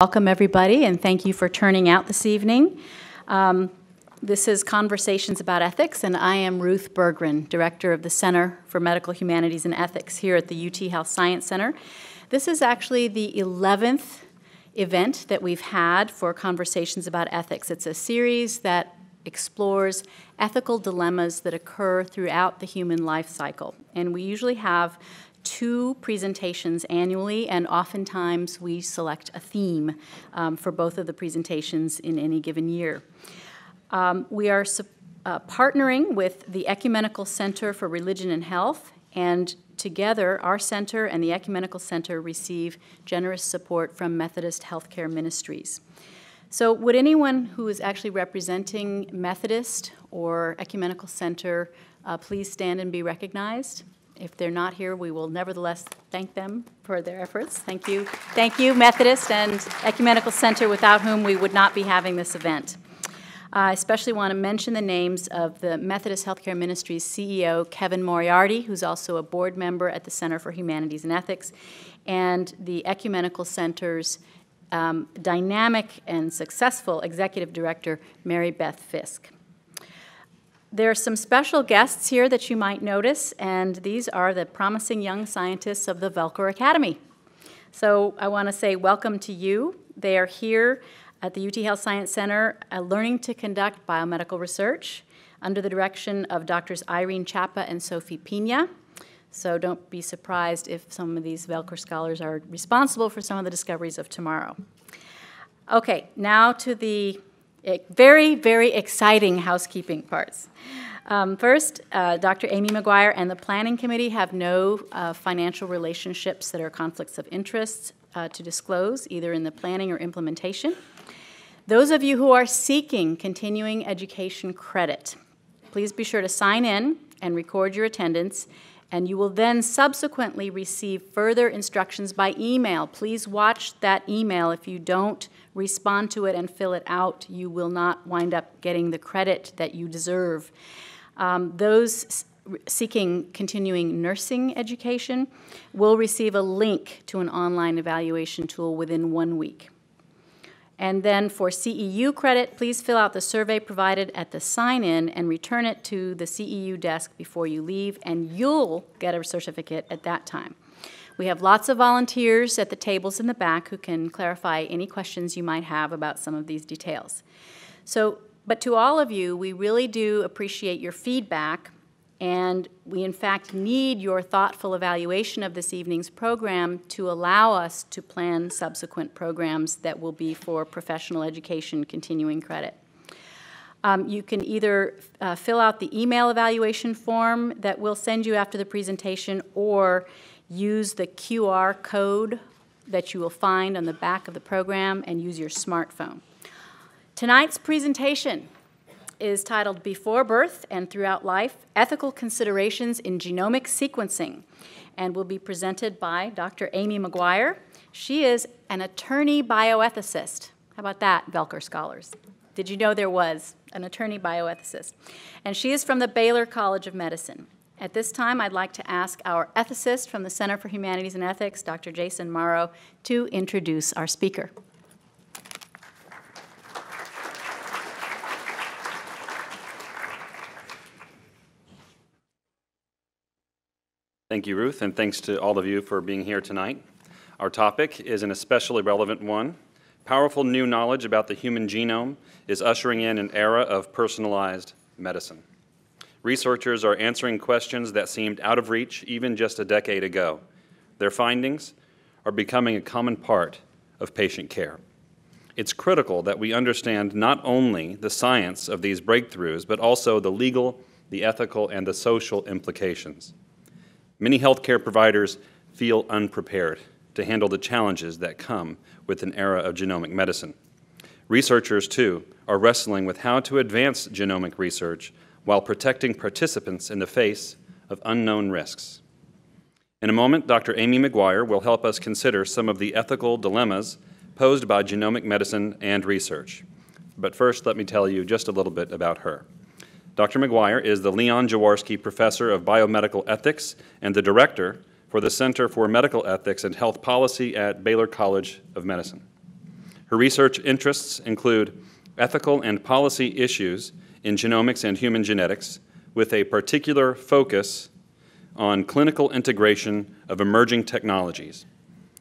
Welcome, everybody, and thank you for turning out this evening. Um, this is Conversations About Ethics, and I am Ruth Berggren, Director of the Center for Medical Humanities and Ethics here at the UT Health Science Center. This is actually the 11th event that we've had for Conversations About Ethics. It's a series that explores ethical dilemmas that occur throughout the human life cycle. And we usually have two presentations annually, and oftentimes we select a theme um, for both of the presentations in any given year. Um, we are uh, partnering with the Ecumenical Center for Religion and Health, and together, our center and the Ecumenical Center receive generous support from Methodist Healthcare Ministries. So, would anyone who is actually representing Methodist or Ecumenical Center uh, please stand and be recognized? If they're not here, we will nevertheless thank them for their efforts. Thank you. Thank you, Methodist and Ecumenical Center, without whom we would not be having this event. I especially want to mention the names of the Methodist Healthcare Ministries CEO, Kevin Moriarty, who's also a board member at the Center for Humanities and Ethics, and the Ecumenical Center's um, dynamic and successful executive director, Mary Beth Fisk. There are some special guests here that you might notice, and these are the promising young scientists of the Voelcker Academy. So I want to say welcome to you. They are here at the UT Health Science Center uh, learning to conduct biomedical research under the direction of Doctors Irene Chapa and Sophie Pina. So don't be surprised if some of these Voelcker scholars are responsible for some of the discoveries of tomorrow. Okay, now to the very, very exciting housekeeping parts. Um, first, uh, Dr. Amy McGuire and the Planning Committee have no uh, financial relationships that are conflicts of interest uh, to disclose, either in the planning or implementation. Those of you who are seeking continuing education credit, please be sure to sign in and record your attendance, and you will then subsequently receive further instructions by email. Please watch that email if you don't respond to it and fill it out, you will not wind up getting the credit that you deserve. Um, those seeking continuing nursing education will receive a link to an online evaluation tool within one week. And then for CEU credit, please fill out the survey provided at the sign-in and return it to the CEU desk before you leave, and you'll get a certificate at that time. We have lots of volunteers at the tables in the back who can clarify any questions you might have about some of these details. So, but to all of you, we really do appreciate your feedback, and we in fact need your thoughtful evaluation of this evening's program to allow us to plan subsequent programs that will be for professional education continuing credit. Um, you can either uh, fill out the email evaluation form that we'll send you after the presentation, or use the QR code that you will find on the back of the program and use your smartphone. Tonight's presentation is titled Before Birth and Throughout Life Ethical Considerations in Genomic Sequencing and will be presented by Dr. Amy McGuire. She is an attorney bioethicist. How about that, Voelcker scholars? Did you know there was an attorney bioethicist? And she is from the Baylor College of Medicine. At this time, I'd like to ask our ethicist from the Center for Humanities and Ethics, Dr. Jason Morrow, to introduce our speaker. Thank you, Ruth, and thanks to all of you for being here tonight. Our topic is an especially relevant one. Powerful new knowledge about the human genome is ushering in an era of personalized medicine. Researchers are answering questions that seemed out of reach even just a decade ago. Their findings are becoming a common part of patient care. It's critical that we understand not only the science of these breakthroughs, but also the legal, the ethical, and the social implications. Many healthcare providers feel unprepared to handle the challenges that come with an era of genomic medicine. Researchers, too, are wrestling with how to advance genomic research while protecting participants in the face of unknown risks. In a moment, Dr. Amy McGuire will help us consider some of the ethical dilemmas posed by genomic medicine and research. But first, let me tell you just a little bit about her. Dr. McGuire is the Leon Jaworski Professor of Biomedical Ethics and the Director for the Center for Medical Ethics and Health Policy at Baylor College of Medicine. Her research interests include ethical and policy issues in genomics and human genetics, with a particular focus on clinical integration of emerging technologies.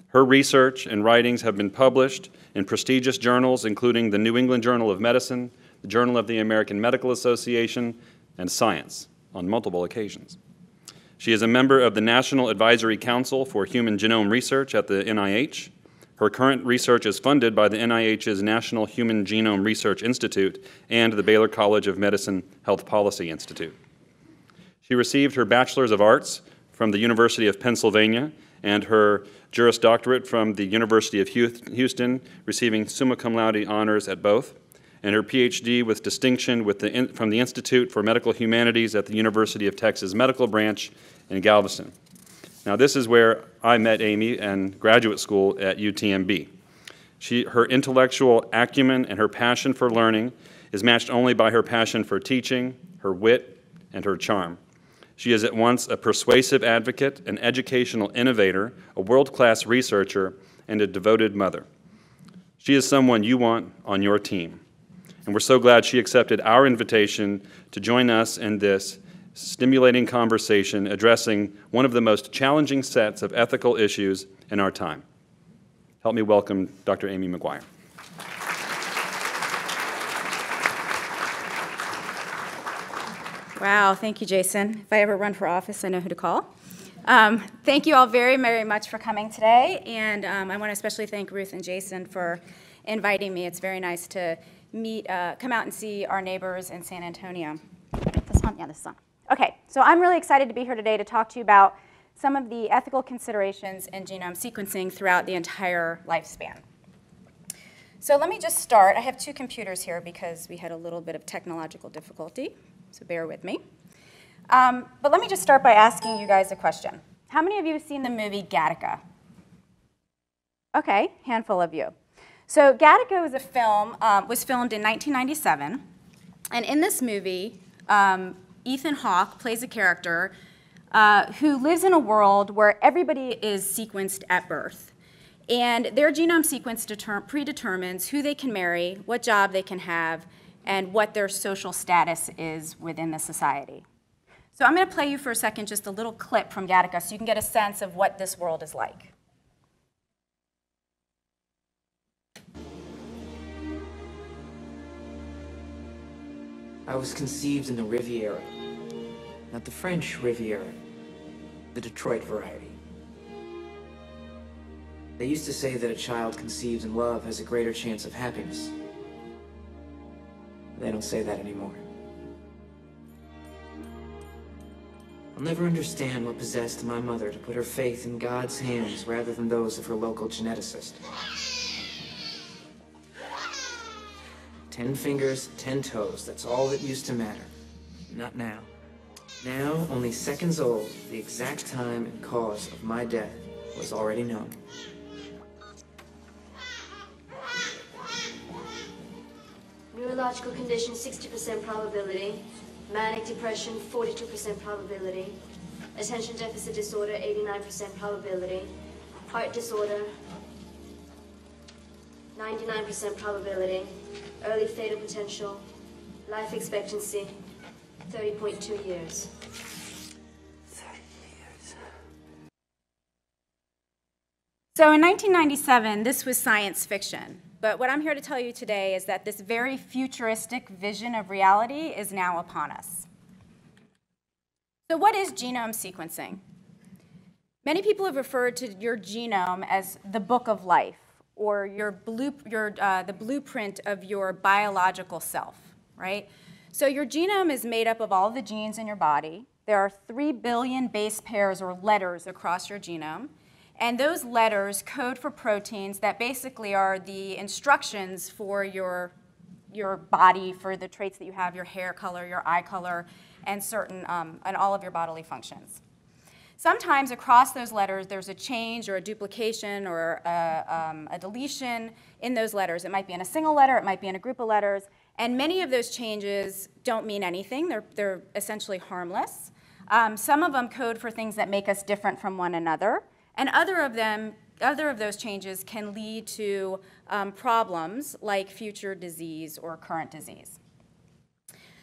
Her research and writings have been published in prestigious journals, including the New England Journal of Medicine, the Journal of the American Medical Association, and Science, on multiple occasions. She is a member of the National Advisory Council for Human Genome Research at the NIH. Her current research is funded by the NIH's National Human Genome Research Institute and the Baylor College of Medicine Health Policy Institute. She received her Bachelor's of Arts from the University of Pennsylvania and her Juris Doctorate from the University of Houston, receiving summa cum laude honors at both, and her PhD with distinction with the, from the Institute for Medical Humanities at the University of Texas Medical Branch in Galveston. Now, this is where I met Amy in graduate school at UTMB. She, her intellectual acumen and her passion for learning is matched only by her passion for teaching, her wit, and her charm. She is at once a persuasive advocate, an educational innovator, a world class researcher, and a devoted mother. She is someone you want on your team. And we're so glad she accepted our invitation to join us in this stimulating conversation addressing one of the most challenging sets of ethical issues in our time. Help me welcome Dr. Amy McGuire. Wow, thank you, Jason. If I ever run for office, I know who to call. Um, thank you all very, very much for coming today, and um, I want to especially thank Ruth and Jason for inviting me. It's very nice to meet, uh, come out and see our neighbors in San Antonio. This one? Yeah, this one. Okay, so I'm really excited to be here today to talk to you about some of the ethical considerations in genome sequencing throughout the entire lifespan. So let me just start. I have two computers here because we had a little bit of technological difficulty so bear with me. Um, but let me just start by asking you guys a question. How many of you have seen the movie Gattaca? Okay, handful of you. So Gattaca was a film, um, was filmed in 1997, and in this movie, um, Ethan Hawke plays a character uh, who lives in a world where everybody is sequenced at birth. And their genome sequence predetermines who they can marry, what job they can have, and what their social status is within the society. So I'm going to play you for a second just a little clip from Gattaca so you can get a sense of what this world is like. I was conceived in the Riviera, not the French Riviera, the Detroit variety. They used to say that a child conceived in love has a greater chance of happiness. They don't say that anymore. I'll never understand what possessed my mother to put her faith in God's hands rather than those of her local geneticist. Ten fingers, ten toes, that's all that used to matter. Not now. Now, only seconds old, the exact time and cause of my death was already known. Neurological condition, 60% probability. Manic depression, 42% probability. Attention deficit disorder, 89% probability. Heart disorder, 99% probability. Early fatal potential. Life expectancy, 30.2 years. 30 years. So in 1997, this was science fiction. But what I'm here to tell you today is that this very futuristic vision of reality is now upon us. So what is genome sequencing? Many people have referred to your genome as the book of life or your, blue, your uh, the blueprint of your biological self, right? So your genome is made up of all the genes in your body. There are 3 billion base pairs or letters across your genome. And those letters code for proteins that basically are the instructions for your, your body, for the traits that you have, your hair color, your eye color, and certain, um, and all of your bodily functions. Sometimes across those letters, there's a change or a duplication or a, um, a, deletion in those letters. It might be in a single letter, it might be in a group of letters, and many of those changes don't mean anything. They're, they're essentially harmless. Um, some of them code for things that make us different from one another and other of them other of those changes can lead to um, problems like future disease or current disease.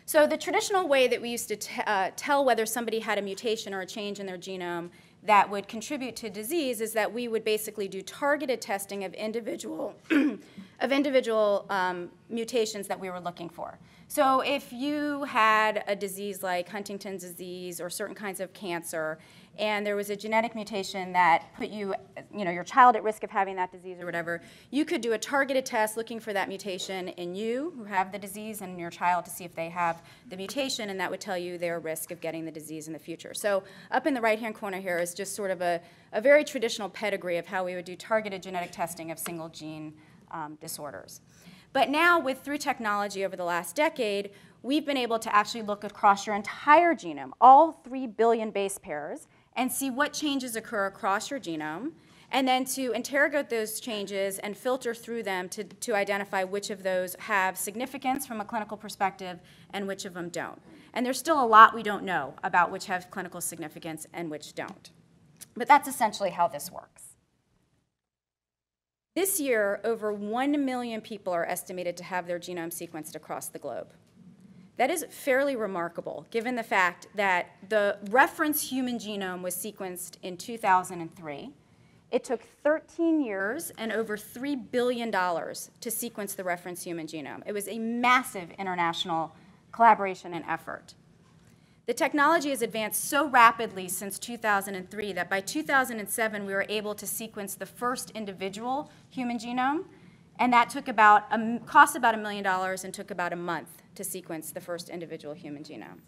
So the traditional way that we used to uh, tell whether somebody had a mutation or a change in their genome that would contribute to disease is that we would basically do targeted testing of individual, of individual um, mutations that we were looking for. So if you had a disease like Huntington's disease or certain kinds of cancer, and there was a genetic mutation that put you, you know, your child at risk of having that disease or whatever, you could do a targeted test looking for that mutation in you who have the disease and your child to see if they have the mutation, and that would tell you their risk of getting the disease in the future. So up in the right-hand corner here is just sort of a, a very traditional pedigree of how we would do targeted genetic testing of single gene um, disorders. But now, with through technology over the last decade, we've been able to actually look across your entire genome, all 3 billion base pairs, and see what changes occur across your genome, and then to interrogate those changes and filter through them to, to identify which of those have significance from a clinical perspective and which of them don't. And there's still a lot we don't know about which have clinical significance and which don't. But that's essentially how this works. This year, over 1 million people are estimated to have their genome sequenced across the globe. That is fairly remarkable, given the fact that the reference human genome was sequenced in 2003. It took 13 years and over $3 billion to sequence the reference human genome. It was a massive international collaboration and effort. The technology has advanced so rapidly since 2003 that by 2007 we were able to sequence the first individual human genome, and that took about a, cost about a million dollars and took about a month to sequence the first individual human genome.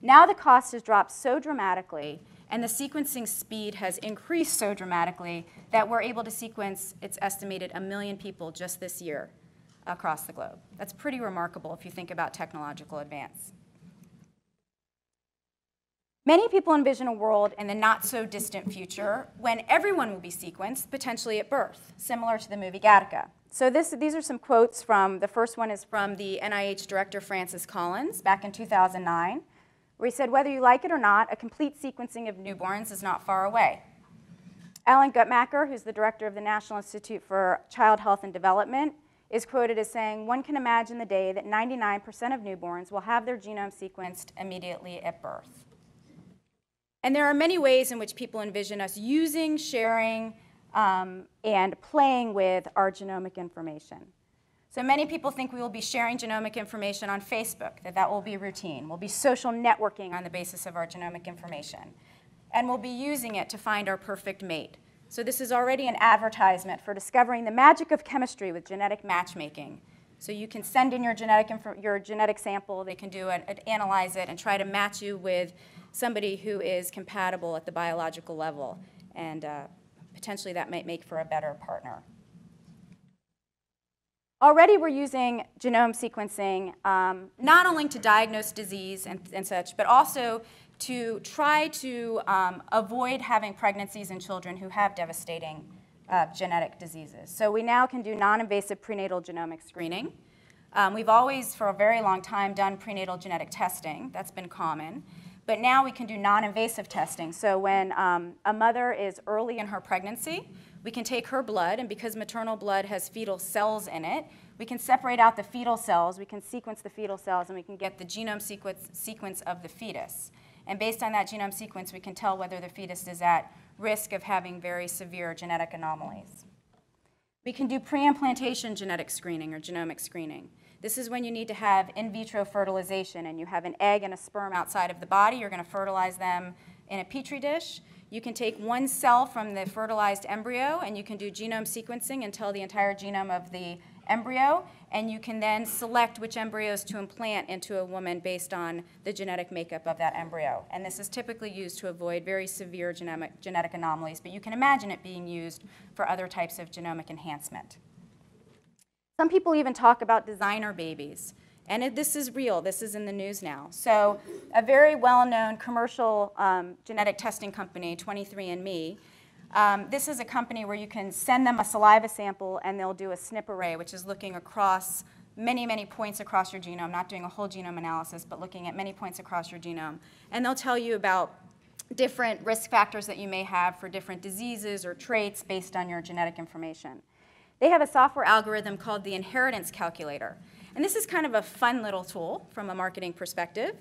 Now the cost has dropped so dramatically and the sequencing speed has increased so dramatically that we're able to sequence, it's estimated, a million people just this year across the globe. That's pretty remarkable if you think about technological advance. Many people envision a world in the not so distant future when everyone will be sequenced, potentially at birth, similar to the movie Gattaca. So this, these are some quotes from, the first one is from the NIH director Francis Collins back in 2009, where he said, whether you like it or not, a complete sequencing of newborns is not far away. Alan Guttmacher, who's the director of the National Institute for Child Health and Development, is quoted as saying, one can imagine the day that 99% of newborns will have their genome sequenced immediately at birth. And there are many ways in which people envision us using, sharing, um, and playing with our genomic information. So many people think we will be sharing genomic information on Facebook, that that will be routine. We'll be social networking on the basis of our genomic information. And we'll be using it to find our perfect mate. So this is already an advertisement for discovering the magic of chemistry with genetic matchmaking. So you can send in your genetic, your genetic sample, they can do it, analyze it, and try to match you with somebody who is compatible at the biological level. And uh, potentially that might make for a better partner. Already we're using genome sequencing um, not only to diagnose disease and, and, such, but also to try to um, avoid having pregnancies in children who have devastating uh, genetic diseases. So we now can do non-invasive prenatal genomic screening. Um, we've always, for a very long time, done prenatal genetic testing. That's been common. But now we can do non-invasive testing. So when um, a mother is early in her pregnancy, we can take her blood, and because maternal blood has fetal cells in it, we can separate out the fetal cells, we can sequence the fetal cells, and we can get the genome sequence, sequence of the fetus. And based on that genome sequence, we can tell whether the fetus is at risk of having very severe genetic anomalies. We can do pre-implantation genetic screening or genomic screening. This is when you need to have in vitro fertilization and you have an egg and a sperm outside of the body. You're going to fertilize them in a petri dish. You can take one cell from the fertilized embryo and you can do genome sequencing and tell the entire genome of the embryo, and you can then select which embryos to implant into a woman based on the genetic makeup of that embryo. And this is typically used to avoid very severe genetic, genetic anomalies, but you can imagine it being used for other types of genomic enhancement. Some people even talk about designer babies. And it, this is real. This is in the news now. So a very well-known commercial um, genetic testing company, 23andMe, um, this is a company where you can send them a saliva sample and they'll do a SNP array, which is looking across many, many points across your genome, not doing a whole genome analysis, but looking at many points across your genome. And they'll tell you about different risk factors that you may have for different diseases or traits based on your genetic information. They have a software algorithm called the inheritance calculator. And this is kind of a fun little tool from a marketing perspective.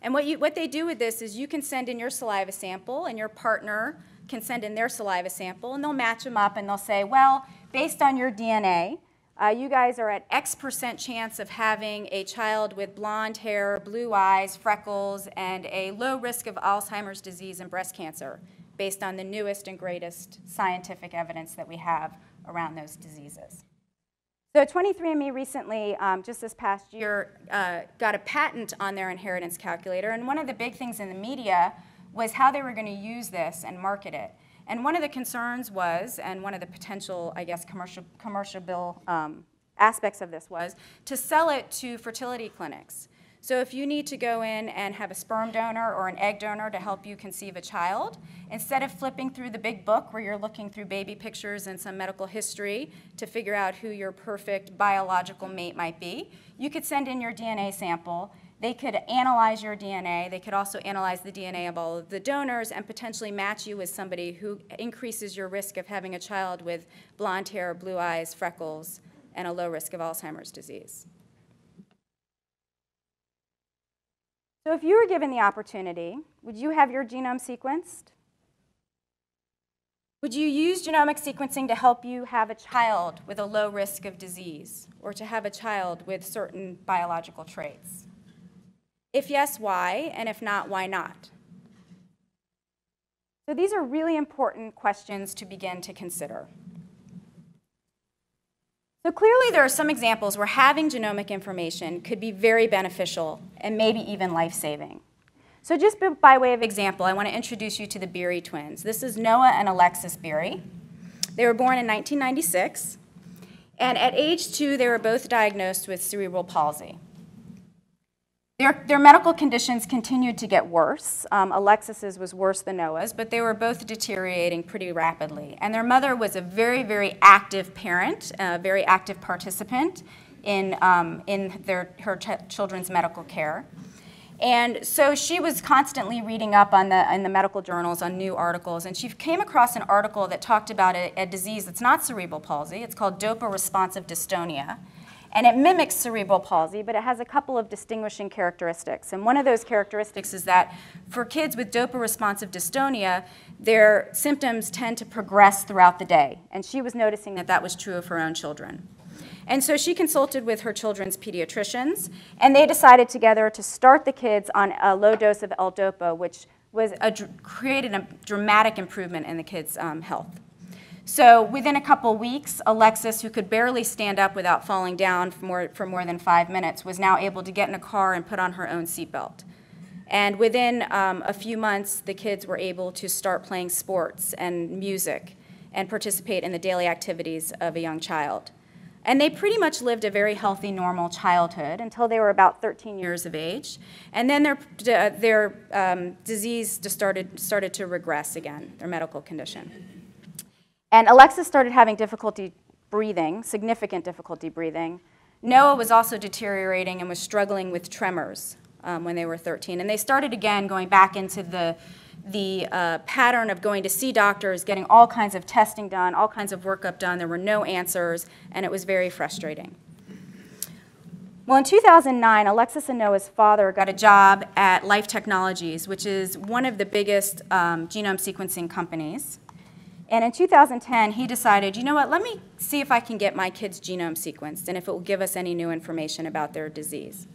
And what, you, what they do with this is you can send in your saliva sample, and your partner can send in their saliva sample, and they'll match them up, and they'll say, well, based on your DNA, uh, you guys are at X percent chance of having a child with blonde hair, blue eyes, freckles, and a low risk of Alzheimer's disease and breast cancer, based on the newest and greatest scientific evidence that we have around those diseases. So 23andMe recently, um, just this past year, uh, got a patent on their inheritance calculator. And one of the big things in the media was how they were going to use this and market it. And one of the concerns was, and one of the potential, I guess, commercial, commercial bill um, aspects of this was, to sell it to fertility clinics. So if you need to go in and have a sperm donor or an egg donor to help you conceive a child, instead of flipping through the big book where you're looking through baby pictures and some medical history to figure out who your perfect biological mate might be, you could send in your DNA sample. They could analyze your DNA. They could also analyze the DNA of all of the donors and potentially match you with somebody who increases your risk of having a child with blonde hair, blue eyes, freckles, and a low risk of Alzheimer's disease. So if you were given the opportunity, would you have your genome sequenced? Would you use genomic sequencing to help you have a child with a low risk of disease or to have a child with certain biological traits? If yes, why? And if not, why not? So these are really important questions to begin to consider. So clearly there are some examples where having genomic information could be very beneficial and maybe even life-saving. So just by way of example, I want to introduce you to the Beery twins. This is Noah and Alexis Beery. They were born in 1996, and at age two, they were both diagnosed with cerebral palsy. Their, their medical conditions continued to get worse. Um, Alexis's was worse than Noah's, but they were both deteriorating pretty rapidly. And their mother was a very, very active parent, a very active participant in, um, in their, her ch children's medical care. And so she was constantly reading up on the, in the medical journals on new articles, and she came across an article that talked about a, a disease that's not cerebral palsy. It's called dopa-responsive dystonia. And it mimics cerebral palsy, but it has a couple of distinguishing characteristics. And one of those characteristics is that for kids with dopa-responsive dystonia, their symptoms tend to progress throughout the day. And she was noticing that that was true of her own children. And so she consulted with her children's pediatricians, and they decided together to start the kids on a low dose of L-DOPA, which was a, created a dramatic improvement in the kids' um, health. So within a couple weeks, Alexis, who could barely stand up without falling down for more, for more than five minutes, was now able to get in a car and put on her own seatbelt. And within um, a few months, the kids were able to start playing sports and music and participate in the daily activities of a young child. And they pretty much lived a very healthy, normal childhood until they were about 13 years of age. And then their, their um, disease started, started to regress again, their medical condition. And Alexis started having difficulty breathing, significant difficulty breathing. Noah was also deteriorating and was struggling with tremors um, when they were 13. And they started again going back into the, the uh, pattern of going to see doctors, getting all kinds of testing done, all kinds of workup done. There were no answers, and it was very frustrating. Well, in 2009, Alexis and Noah's father got a job at Life Technologies, which is one of the biggest um, genome sequencing companies. And in 2010, he decided, you know what, let me see if I can get my kid's genome sequenced and if it will give us any new information about their disease.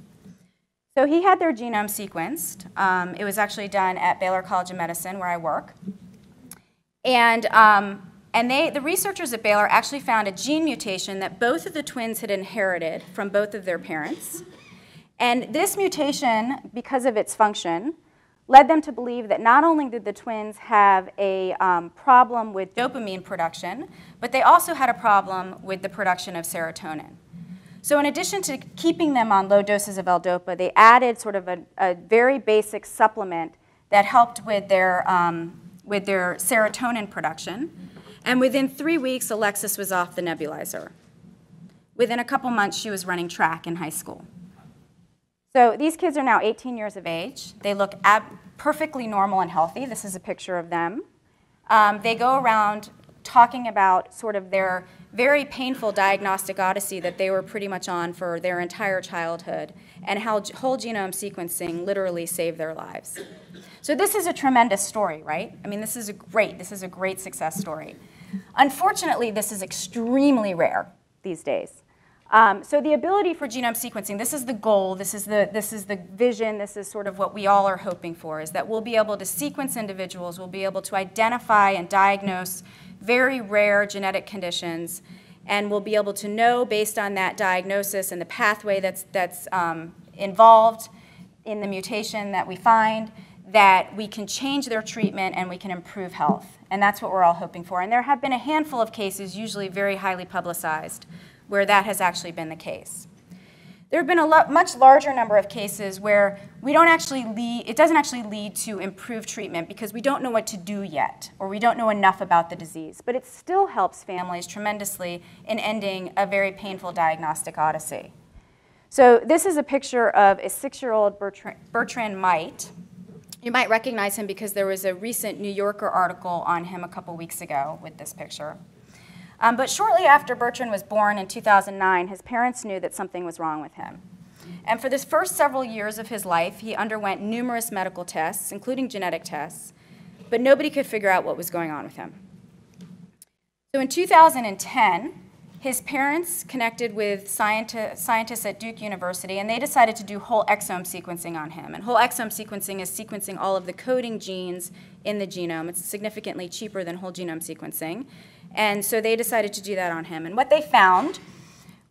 So he had their genome sequenced. Um, it was actually done at Baylor College of Medicine, where I work. And, um, and they, the researchers at Baylor actually found a gene mutation that both of the twins had inherited from both of their parents. And this mutation, because of its function, led them to believe that not only did the twins have a um, problem with dopamine production, but they also had a problem with the production of serotonin. So in addition to keeping them on low doses of L-DOPA, they added sort of a, a, very basic supplement that helped with their, um, with their serotonin production. And within three weeks, Alexis was off the nebulizer. Within a couple months, she was running track in high school. So these kids are now 18 years of age. They look perfectly normal and healthy. This is a picture of them. Um, they go around talking about sort of their very painful diagnostic odyssey that they were pretty much on for their entire childhood and how whole genome sequencing literally saved their lives. So this is a tremendous story, right? I mean, this is a great, this is a great success story. Unfortunately, this is extremely rare these days. Um, so the ability for genome sequencing, this is the goal, this is the, this is the vision, this is sort of what we all are hoping for, is that we'll be able to sequence individuals, we'll be able to identify and diagnose very rare genetic conditions, and we'll be able to know based on that diagnosis and the pathway that's, that's um, involved in the mutation that we find, that we can change their treatment and we can improve health. And that's what we're all hoping for. And there have been a handful of cases, usually very highly publicized, where that has actually been the case. There have been a lot, much larger number of cases where we don't actually lead, it doesn't actually lead to improved treatment because we don't know what to do yet, or we don't know enough about the disease. But it still helps families tremendously in ending a very painful diagnostic odyssey. So this is a picture of a six-year-old Bertrand, Bertrand Might. You might recognize him because there was a recent New Yorker article on him a couple weeks ago with this picture. Um, but shortly after Bertrand was born in 2009, his parents knew that something was wrong with him. And for the first several years of his life, he underwent numerous medical tests, including genetic tests, but nobody could figure out what was going on with him. So in 2010, his parents connected with scienti scientists at Duke University, and they decided to do whole exome sequencing on him. And whole exome sequencing is sequencing all of the coding genes in the genome. It's significantly cheaper than whole genome sequencing. And so they decided to do that on him. And what they found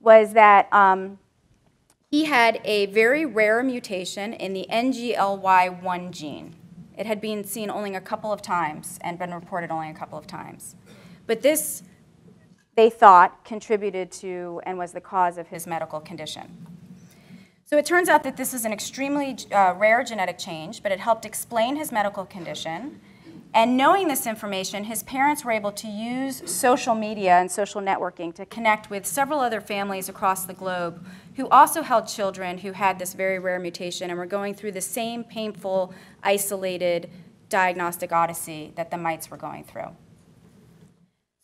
was that um, he had a very rare mutation in the NGLY1 gene. It had been seen only a couple of times and been reported only a couple of times. But this, they thought, contributed to and was the cause of his medical condition. So it turns out that this is an extremely uh, rare genetic change, but it helped explain his medical condition and knowing this information, his parents were able to use social media and social networking to connect with several other families across the globe who also held children who had this very rare mutation and were going through the same painful, isolated diagnostic odyssey that the Mights were going through.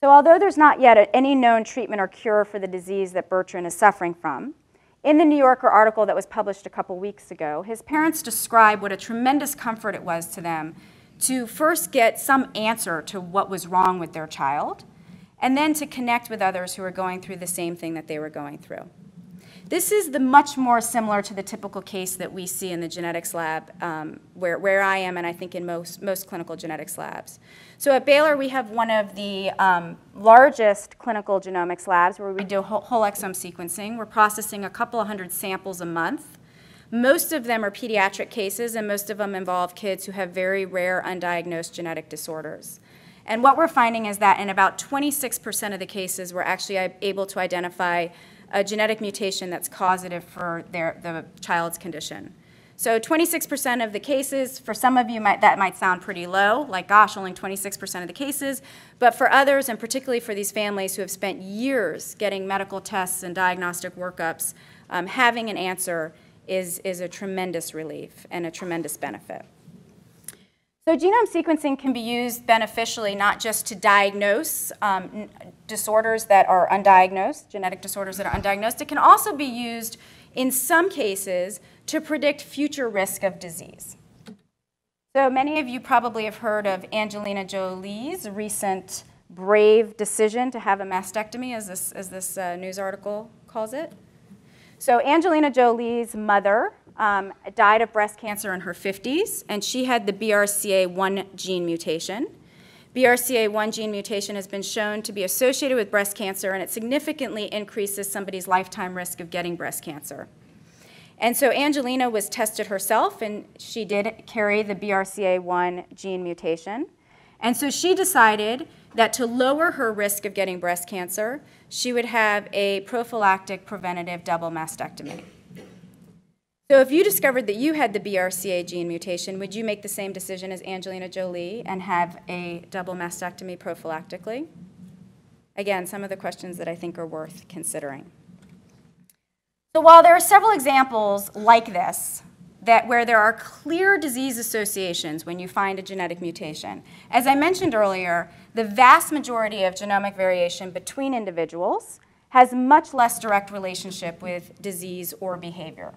So although there's not yet any known treatment or cure for the disease that Bertrand is suffering from, in the New Yorker article that was published a couple weeks ago, his parents describe what a tremendous comfort it was to them to first get some answer to what was wrong with their child, and then to connect with others who are going through the same thing that they were going through. This is the much more similar to the typical case that we see in the genetics lab, um, where, where I am, and I think in most, most clinical genetics labs. So at Baylor, we have one of the um, largest clinical genomics labs where we do whole, whole exome sequencing. We're processing a couple of hundred samples a month. Most of them are pediatric cases, and most of them involve kids who have very rare undiagnosed genetic disorders. And what we're finding is that in about 26% of the cases, we're actually able to identify a genetic mutation that's causative for their, the child's condition. So 26% of the cases, for some of you might, that might sound pretty low, like gosh, only 26% of the cases, but for others, and particularly for these families who have spent years getting medical tests and diagnostic workups, um, having an answer is, is a tremendous relief and a tremendous benefit. So genome sequencing can be used beneficially not just to diagnose um, disorders that are undiagnosed, genetic disorders that are undiagnosed. It can also be used in some cases to predict future risk of disease. So many of you probably have heard of Angelina Jolie's recent brave decision to have a mastectomy, as this, as this uh, news article calls it. So Angelina Jolie's mother um, died of breast cancer in her 50s, and she had the BRCA1 gene mutation. BRCA1 gene mutation has been shown to be associated with breast cancer, and it significantly increases somebody's lifetime risk of getting breast cancer. And so Angelina was tested herself, and she did carry the BRCA1 gene mutation. And so she decided that to lower her risk of getting breast cancer, she would have a prophylactic preventative double mastectomy. So if you discovered that you had the BRCA gene mutation, would you make the same decision as Angelina Jolie and have a double mastectomy prophylactically? Again, some of the questions that I think are worth considering. So while there are several examples like this that where there are clear disease associations when you find a genetic mutation. As I mentioned earlier, the vast majority of genomic variation between individuals has much less direct relationship with disease or behavior.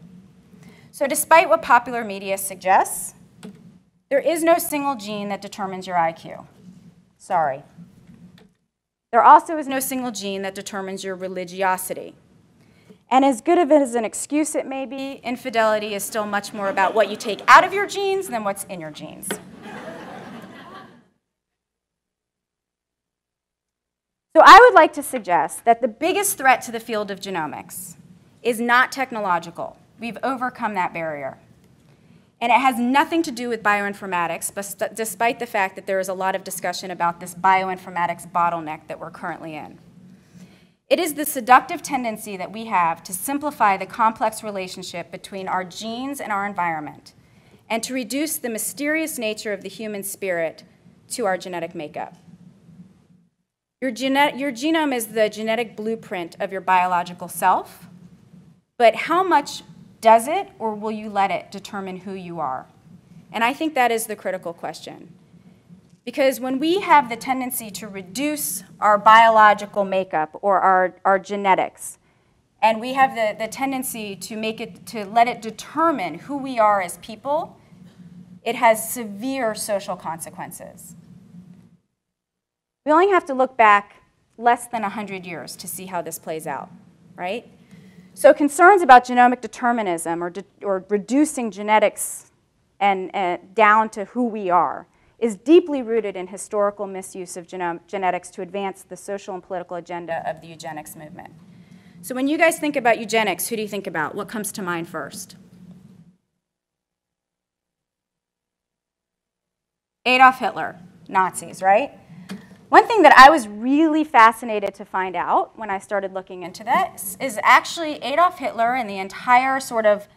So despite what popular media suggests, there is no single gene that determines your IQ. Sorry. There also is no single gene that determines your religiosity. And as good of as an excuse it may be, infidelity is still much more about what you take out of your genes than what's in your genes. So I would like to suggest that the biggest threat to the field of genomics is not technological. We've overcome that barrier. And it has nothing to do with bioinformatics, but despite the fact that there is a lot of discussion about this bioinformatics bottleneck that we're currently in. It is the seductive tendency that we have to simplify the complex relationship between our genes and our environment, and to reduce the mysterious nature of the human spirit to our genetic makeup. Your, your genome is the genetic blueprint of your biological self, but how much does it or will you let it determine who you are? And I think that is the critical question. Because when we have the tendency to reduce our biological makeup or our, our genetics, and we have the, the tendency to make it to let it determine who we are as people, it has severe social consequences. We only have to look back less than 100 years to see how this plays out, right? So concerns about genomic determinism or, de or reducing genetics and, down to who we are is deeply rooted in historical misuse of genetics to advance the social and political agenda of the eugenics movement. So when you guys think about eugenics, who do you think about? What comes to mind first? Adolf Hitler, Nazis, right? One thing that I was really fascinated to find out when I started looking into this is actually Adolf Hitler and the entire sort of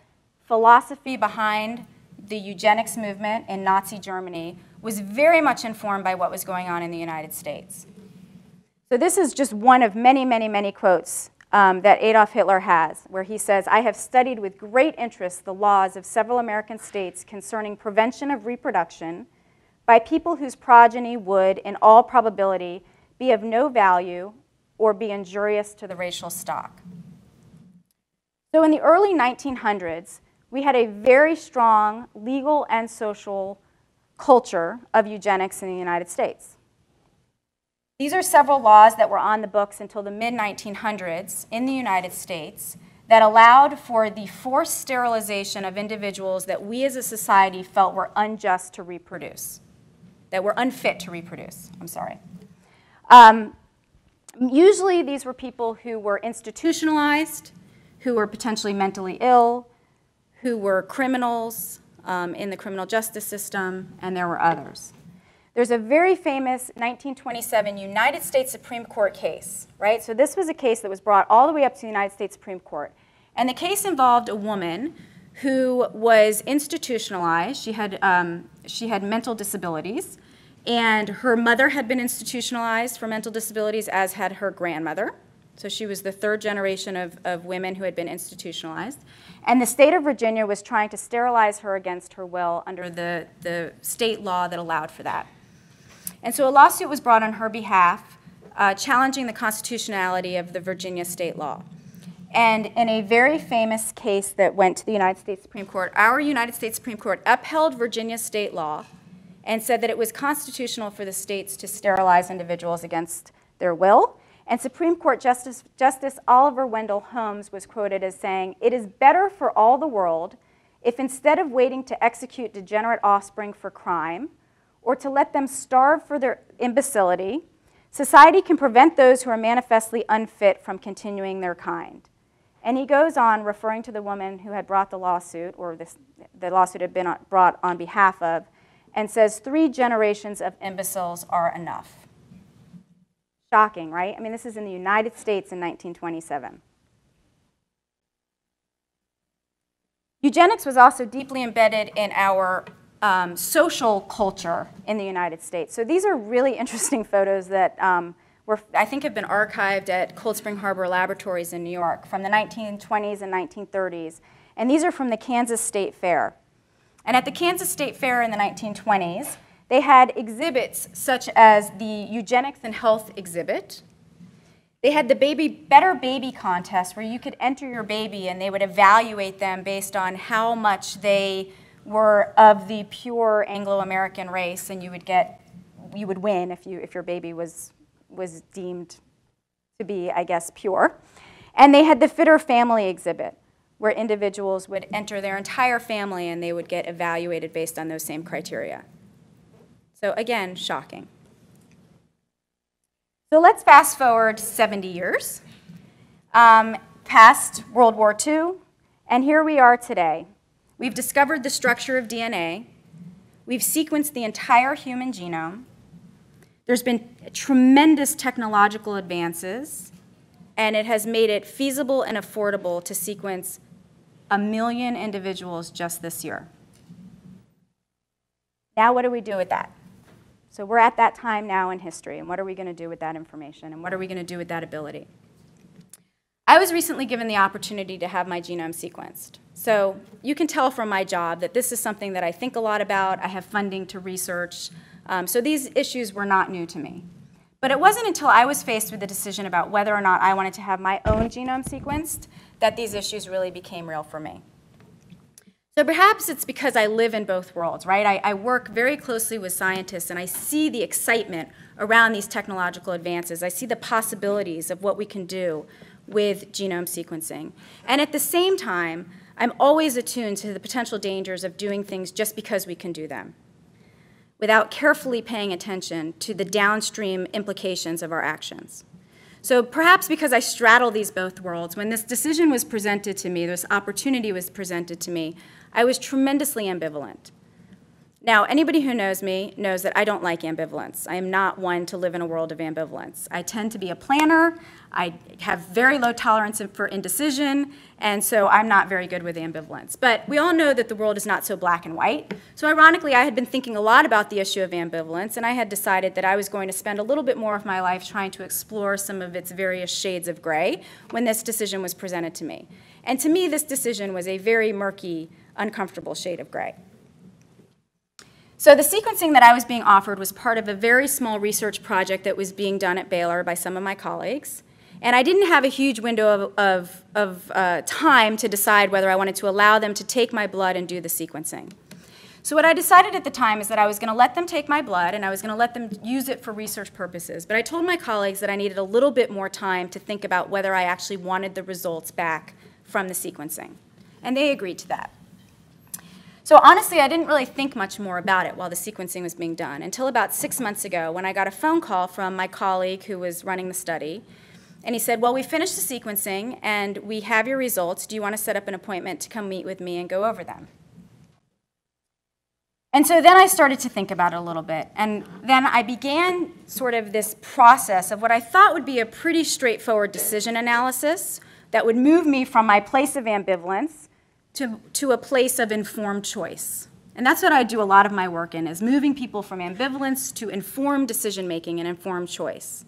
philosophy behind the eugenics movement in Nazi Germany was very much informed by what was going on in the United States. So this is just one of many, many, many quotes um, that Adolf Hitler has, where he says, I have studied with great interest the laws of several American states concerning prevention of reproduction by people whose progeny would, in all probability, be of no value or be injurious to the racial stock. So in the early 1900s, we had a very strong legal and social culture of eugenics in the United States. These are several laws that were on the books until the mid 1900s in the United States that allowed for the forced sterilization of individuals that we as a society felt were unjust to reproduce, that were unfit to reproduce. I'm sorry. Um, usually, these were people who were institutionalized, who were potentially mentally ill, who were criminals, um, in the criminal justice system, and there were others. There's a very famous 1927 United States Supreme Court case, right? So this was a case that was brought all the way up to the United States Supreme Court. And the case involved a woman who was institutionalized. She had, um, she had mental disabilities, and her mother had been institutionalized for mental disabilities, as had her grandmother. So she was the third generation of, of women who had been institutionalized. And the state of Virginia was trying to sterilize her against her will under the, the state law that allowed for that. And so a lawsuit was brought on her behalf uh, challenging the constitutionality of the Virginia state law. And in a very famous case that went to the United States Supreme Court, our United States Supreme Court upheld Virginia state law and said that it was constitutional for the states to sterilize individuals against their will and Supreme Court Justice, Justice Oliver Wendell Holmes was quoted as saying, It is better for all the world if instead of waiting to execute degenerate offspring for crime or to let them starve for their imbecility, society can prevent those who are manifestly unfit from continuing their kind. And he goes on, referring to the woman who had brought the lawsuit, or this, the lawsuit had been brought on behalf of, and says, Three generations of imbeciles are enough. Shocking, right? I mean, this is in the United States in 1927. Eugenics was also deeply embedded in our um, social culture in the United States. So these are really interesting photos that um, were, I think have been archived at Cold Spring Harbor Laboratories in New York from the 1920s and 1930s. And these are from the Kansas State Fair. And at the Kansas State Fair in the 1920s, they had exhibits such as the Eugenics and Health exhibit. They had the baby Better Baby contest where you could enter your baby and they would evaluate them based on how much they were of the pure Anglo-American race and you would get you would win if you if your baby was was deemed to be, I guess, pure. And they had the Fitter Family exhibit where individuals would enter their entire family and they would get evaluated based on those same criteria. So again, shocking. So let's fast forward 70 years, um, past World War II, and here we are today. We've discovered the structure of DNA. We've sequenced the entire human genome. There's been tremendous technological advances, and it has made it feasible and affordable to sequence a million individuals just this year. Now, what do we do with that? So we're at that time now in history, and what are we going to do with that information, and what are we going to do with that ability? I was recently given the opportunity to have my genome sequenced. So you can tell from my job that this is something that I think a lot about. I have funding to research. Um, so these issues were not new to me. But it wasn't until I was faced with the decision about whether or not I wanted to have my own genome sequenced that these issues really became real for me. So perhaps it's because I live in both worlds, right? I, I, work very closely with scientists and I see the excitement around these technological advances. I see the possibilities of what we can do with genome sequencing. And at the same time, I'm always attuned to the potential dangers of doing things just because we can do them without carefully paying attention to the downstream implications of our actions. So perhaps because I straddle these both worlds, when this decision was presented to me, this opportunity was presented to me, I was tremendously ambivalent. Now, anybody who knows me knows that I don't like ambivalence. I am not one to live in a world of ambivalence. I tend to be a planner. I have very low tolerance for indecision, and so I'm not very good with ambivalence. But we all know that the world is not so black and white. So ironically, I had been thinking a lot about the issue of ambivalence, and I had decided that I was going to spend a little bit more of my life trying to explore some of its various shades of gray when this decision was presented to me. And to me, this decision was a very murky, uncomfortable shade of gray. So the sequencing that I was being offered was part of a very small research project that was being done at Baylor by some of my colleagues. And I didn't have a huge window of, of, of uh, time to decide whether I wanted to allow them to take my blood and do the sequencing. So what I decided at the time is that I was going to let them take my blood and I was going to let them use it for research purposes. But I told my colleagues that I needed a little bit more time to think about whether I actually wanted the results back from the sequencing. And they agreed to that. So honestly, I didn't really think much more about it while the sequencing was being done until about six months ago when I got a phone call from my colleague who was running the study. And he said, well, we finished the sequencing and we have your results. Do you want to set up an appointment to come meet with me and go over them? And so then I started to think about it a little bit. And then I began sort of this process of what I thought would be a pretty straightforward decision analysis that would move me from my place of ambivalence to, to a place of informed choice. And that's what I do a lot of my work in, is moving people from ambivalence to informed decision making and informed choice.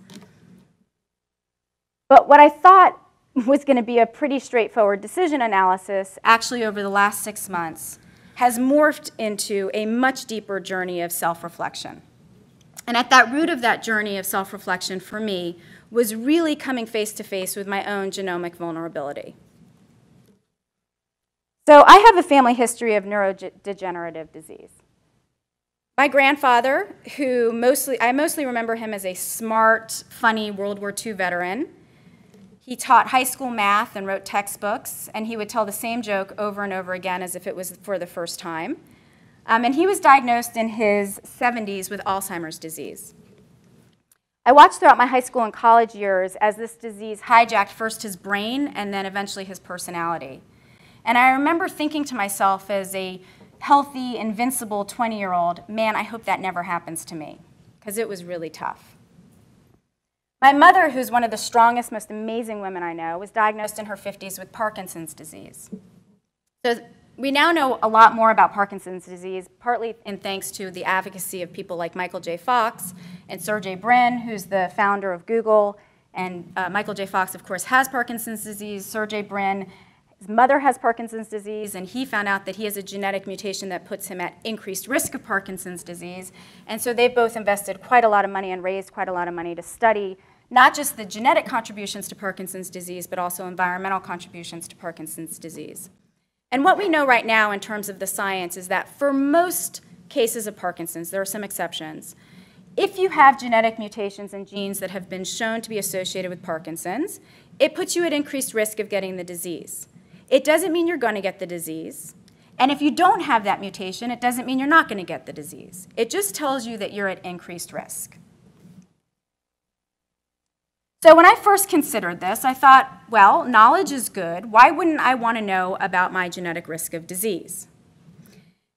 But what I thought was going to be a pretty straightforward decision analysis, actually over the last six months, has morphed into a much deeper journey of self-reflection. And at that root of that journey of self-reflection for me was really coming face to face with my own genomic vulnerability. So I have a family history of neurodegenerative disease. My grandfather, who mostly, I mostly remember him as a smart, funny World War II veteran. He taught high school math and wrote textbooks, and he would tell the same joke over and over again as if it was for the first time. Um, and he was diagnosed in his 70s with Alzheimer's disease. I watched throughout my high school and college years as this disease hijacked first his brain and then eventually his personality. And I remember thinking to myself as a healthy, invincible 20 year old, man, I hope that never happens to me, because it was really tough. My mother, who's one of the strongest, most amazing women I know, was diagnosed in her 50s with Parkinson's disease. So we now know a lot more about Parkinson's disease, partly in thanks to the advocacy of people like Michael J. Fox and Sergey Brin, who's the founder of Google. And uh, Michael J. Fox, of course, has Parkinson's disease. Sergey Brin his mother has Parkinson's disease, and he found out that he has a genetic mutation that puts him at increased risk of Parkinson's disease. And so they've both invested quite a lot of money and raised quite a lot of money to study not just the genetic contributions to Parkinson's disease, but also environmental contributions to Parkinson's disease. And what we know right now in terms of the science is that for most cases of Parkinson's, there are some exceptions, if you have genetic mutations in genes that have been shown to be associated with Parkinson's, it puts you at increased risk of getting the disease. It doesn't mean you're going to get the disease. And if you don't have that mutation, it doesn't mean you're not going to get the disease. It just tells you that you're at increased risk. So when I first considered this, I thought, well, knowledge is good. Why wouldn't I want to know about my genetic risk of disease?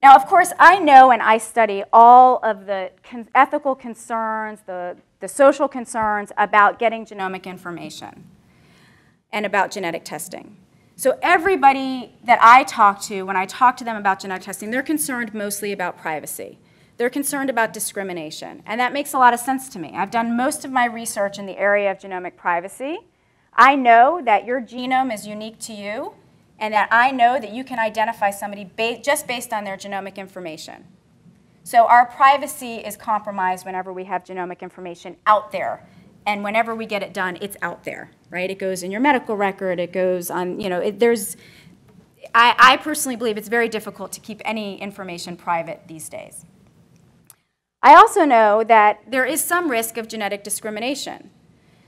Now, of course, I know and I study all of the ethical concerns, the, the social concerns about getting genomic information and about genetic testing. So everybody that I talk to, when I talk to them about genetic testing, they're concerned mostly about privacy. They're concerned about discrimination, and that makes a lot of sense to me. I've done most of my research in the area of genomic privacy. I know that your genome is unique to you, and that I know that you can identify somebody ba just based on their genomic information. So our privacy is compromised whenever we have genomic information out there. And whenever we get it done, it's out there, right? It goes in your medical record, it goes on, you know, it, there's, I, I personally believe it's very difficult to keep any information private these days. I also know that there is some risk of genetic discrimination.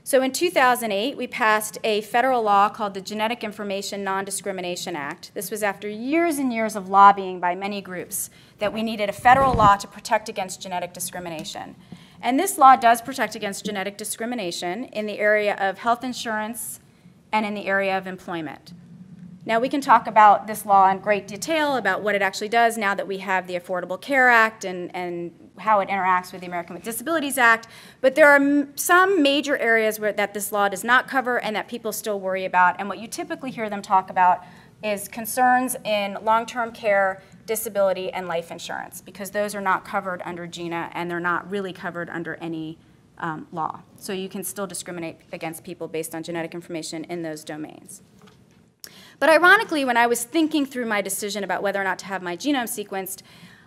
So in 2008, we passed a federal law called the Genetic Information Non-Discrimination Act. This was after years and years of lobbying by many groups that we needed a federal law to protect against genetic discrimination. And this law does protect against genetic discrimination in the area of health insurance and in the area of employment. Now, we can talk about this law in great detail about what it actually does now that we have the Affordable Care Act and, and how it interacts with the American with Disabilities Act, but there are some major areas where, that this law does not cover and that people still worry about. And what you typically hear them talk about is concerns in long-term care, disability, and life insurance, because those are not covered under GINA and they're not really covered under any um, law. So you can still discriminate against people based on genetic information in those domains. But ironically, when I was thinking through my decision about whether or not to have my genome sequenced,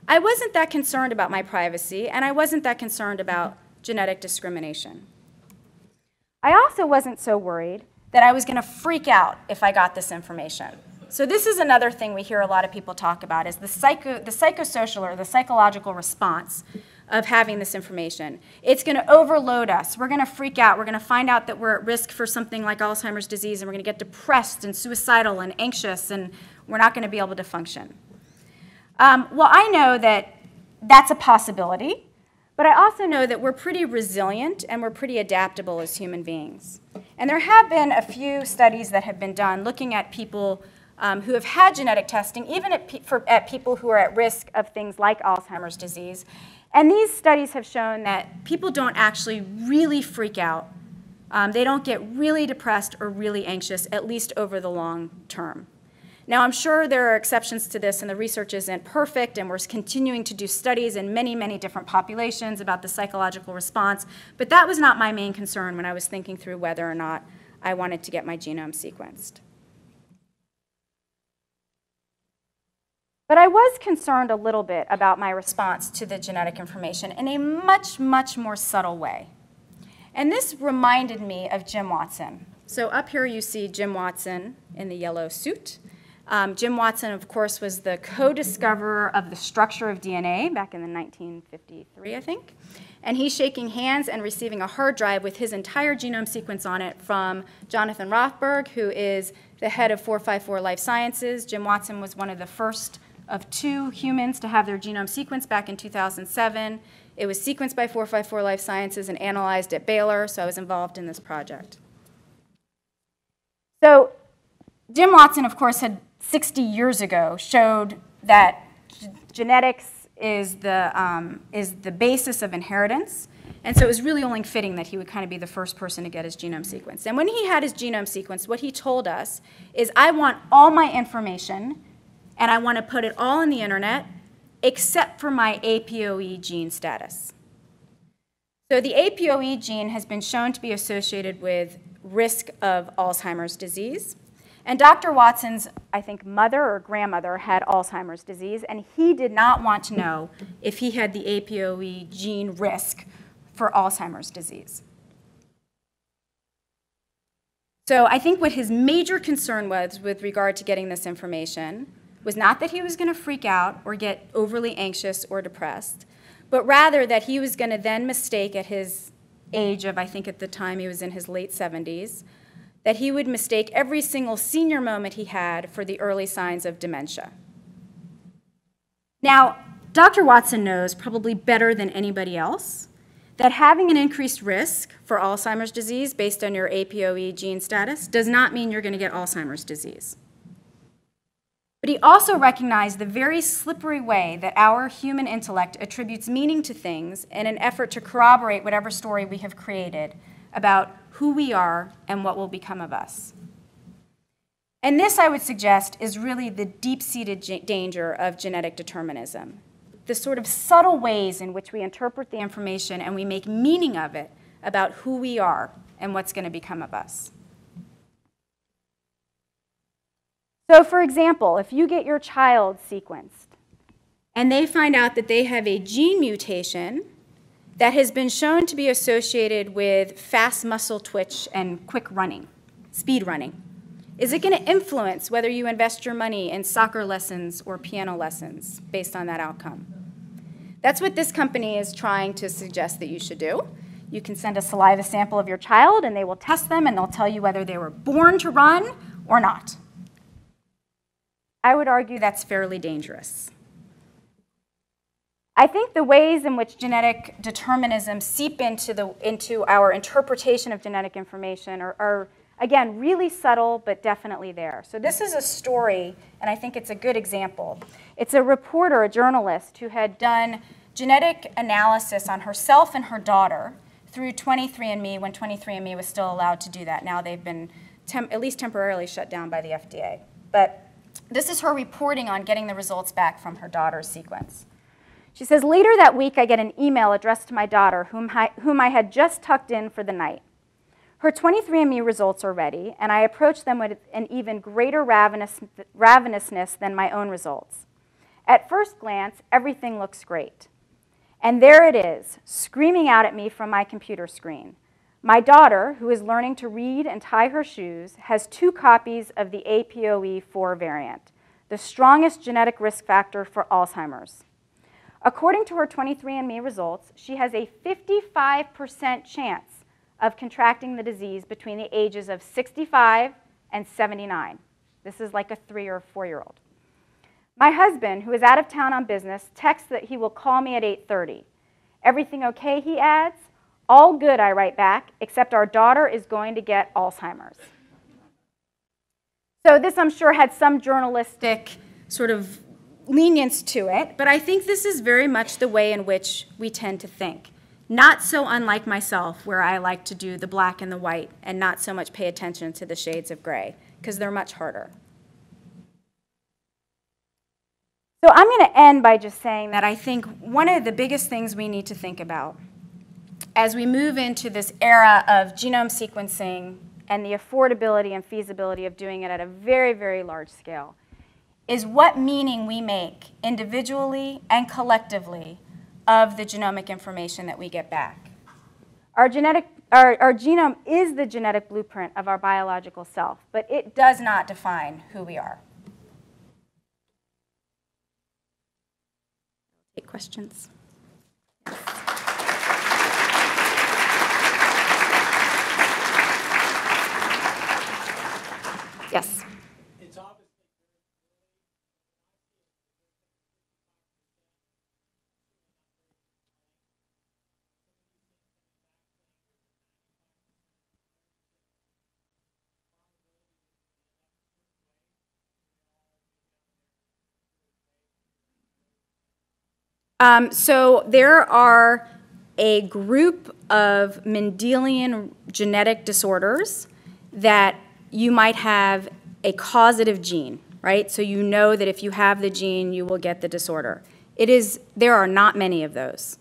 I wasn't that concerned about my privacy, and I wasn't that concerned about genetic discrimination. I also wasn't so worried that I was going to freak out if I got this information. So this is another thing we hear a lot of people talk about is the, psycho, the psychosocial or the psychological response of having this information. It's going to overload us. We're going to freak out. We're going to find out that we're at risk for something like Alzheimer's disease, and we're going to get depressed and suicidal and anxious, and we're not going to be able to function. Um, well, I know that that's a possibility, but I also know that we're pretty resilient and we're pretty adaptable as human beings. And there have been a few studies that have been done looking at people um, who have had genetic testing, even at, pe for, at people who are at risk of things like Alzheimer's disease. And these studies have shown that people don't actually really freak out. Um, they don't get really depressed or really anxious, at least over the long term. Now, I'm sure there are exceptions to this, and the research isn't perfect, and we're continuing to do studies in many, many different populations about the psychological response, but that was not my main concern when I was thinking through whether or not I wanted to get my genome sequenced. But I was concerned a little bit about my response to the genetic information in a much, much more subtle way. And this reminded me of Jim Watson. So up here you see Jim Watson in the yellow suit. Um, Jim Watson, of course, was the co-discoverer of the structure of DNA back in the 1953, I think. And he's shaking hands and receiving a hard drive with his entire genome sequence on it from Jonathan Rothberg, who is the head of 454 Life Sciences. Jim Watson was one of the first of two humans to have their genome sequenced back in 2007. It was sequenced by 454 Life Sciences and analyzed at Baylor, so I was involved in this project. So Jim Watson, of course, had 60 years ago showed that genetics is the, um, is the basis of inheritance. And so it was really only fitting that he would kind of be the first person to get his genome sequenced. And when he had his genome sequenced, what he told us is I want all my information and I want to put it all on the internet except for my APOE gene status. So the APOE gene has been shown to be associated with risk of Alzheimer's disease. And Dr. Watson's, I think, mother or grandmother had Alzheimer's disease, and he did not want to know if he had the APOE gene risk for Alzheimer's disease. So I think what his major concern was with regard to getting this information was not that he was going to freak out or get overly anxious or depressed, but rather that he was going to then mistake at his age of, I think at the time he was in his late 70s, that he would mistake every single senior moment he had for the early signs of dementia. Now, Dr. Watson knows probably better than anybody else that having an increased risk for Alzheimer's disease based on your APOE gene status does not mean you're going to get Alzheimer's disease. But he also recognized the very slippery way that our human intellect attributes meaning to things in an effort to corroborate whatever story we have created about who we are and what will become of us. And this, I would suggest, is really the deep seated danger of genetic determinism the sort of subtle ways in which we interpret the information and we make meaning of it about who we are and what's going to become of us. So, for example, if you get your child sequenced and they find out that they have a gene mutation that has been shown to be associated with fast muscle twitch and quick running, speed running, is it going to influence whether you invest your money in soccer lessons or piano lessons based on that outcome? That's what this company is trying to suggest that you should do. You can send a saliva sample of your child and they will test them and they'll tell you whether they were born to run or not. I would argue that's fairly dangerous. I think the ways in which genetic determinism seep into, the, into our interpretation of genetic information are, are Again, really subtle, but definitely there. So this is a story, and I think it's a good example. It's a reporter, a journalist, who had done genetic analysis on herself and her daughter through 23andMe when 23andMe was still allowed to do that. Now they've been at least temporarily shut down by the FDA. But this is her reporting on getting the results back from her daughter's sequence. She says, Later that week, I get an email addressed to my daughter, whom I, whom I had just tucked in for the night. Her 23andMe results are ready, and I approach them with an even greater ravenous, ravenousness than my own results. At first glance, everything looks great. And there it is, screaming out at me from my computer screen. My daughter, who is learning to read and tie her shoes, has two copies of the APOE4 variant, the strongest genetic risk factor for Alzheimer's. According to her 23andMe results, she has a 55% chance of contracting the disease between the ages of 65 and 79. This is like a three or four year old. My husband, who is out of town on business, texts that he will call me at 8:30. Everything okay, he adds. All good, I write back, except our daughter is going to get Alzheimer's. So this, I'm sure, had some journalistic sort of lenience to it, but I think this is very much the way in which we tend to think. Not so unlike myself, where I like to do the black and the white and not so much pay attention to the shades of gray, because they're much harder. So I'm going to end by just saying that I think one of the biggest things we need to think about as we move into this era of genome sequencing and the affordability and feasibility of doing it at a very, very large scale is what meaning we make individually and collectively of the genomic information that we get back. Our, genetic, our, our genome is the genetic blueprint of our biological self, but it does not define who we are. Take questions. Yes. Um, so there are a group of Mendelian genetic disorders that you might have a causative gene, right? So you know that if you have the gene, you will get the disorder. It is, there are not many of those.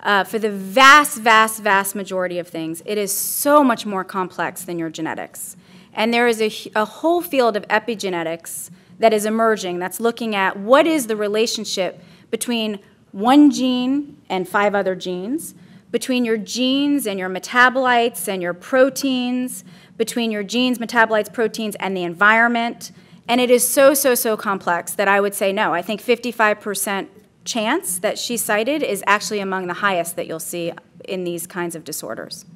Uh, for the vast, vast, vast majority of things, it is so much more complex than your genetics. And there is a, a whole field of epigenetics that is emerging that's looking at what is the relationship between one gene and five other genes, between your genes and your metabolites and your proteins, between your genes, metabolites, proteins, and the environment. And it is so, so, so complex that I would say no. I think 55% chance that she cited is actually among the highest that you'll see in these kinds of disorders.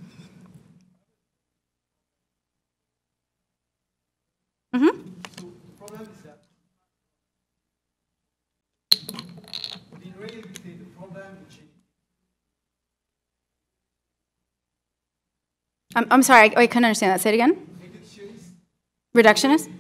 problem is that in reality the problem which is I'm, I'm sorry, I, I couldn't understand that. Say it again. reductionist,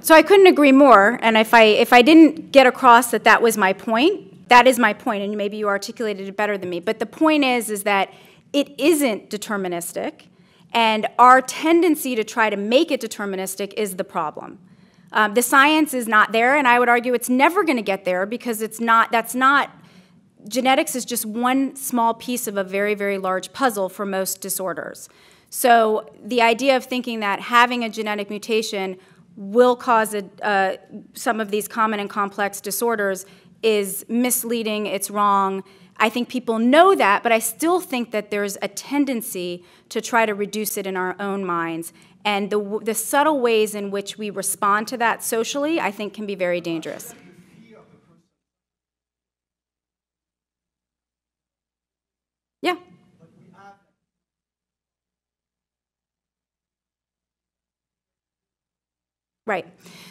so I couldn't agree more. And if I, if I didn't get across that that was my point, that is my point, and maybe you articulated it better than me. But the point is, is that it isn't deterministic, and our tendency to try to make it deterministic is the problem. Um, the science is not there, and I would argue it's never going to get there because it's not. That's not. Genetics is just one small piece of a very, very large puzzle for most disorders. So the idea of thinking that having a genetic mutation will cause a, uh, some of these common and complex disorders is misleading, it's wrong. I think people know that, but I still think that there's a tendency to try to reduce it in our own minds. And the, the subtle ways in which we respond to that socially, I think, can be very dangerous. Yeah. Right.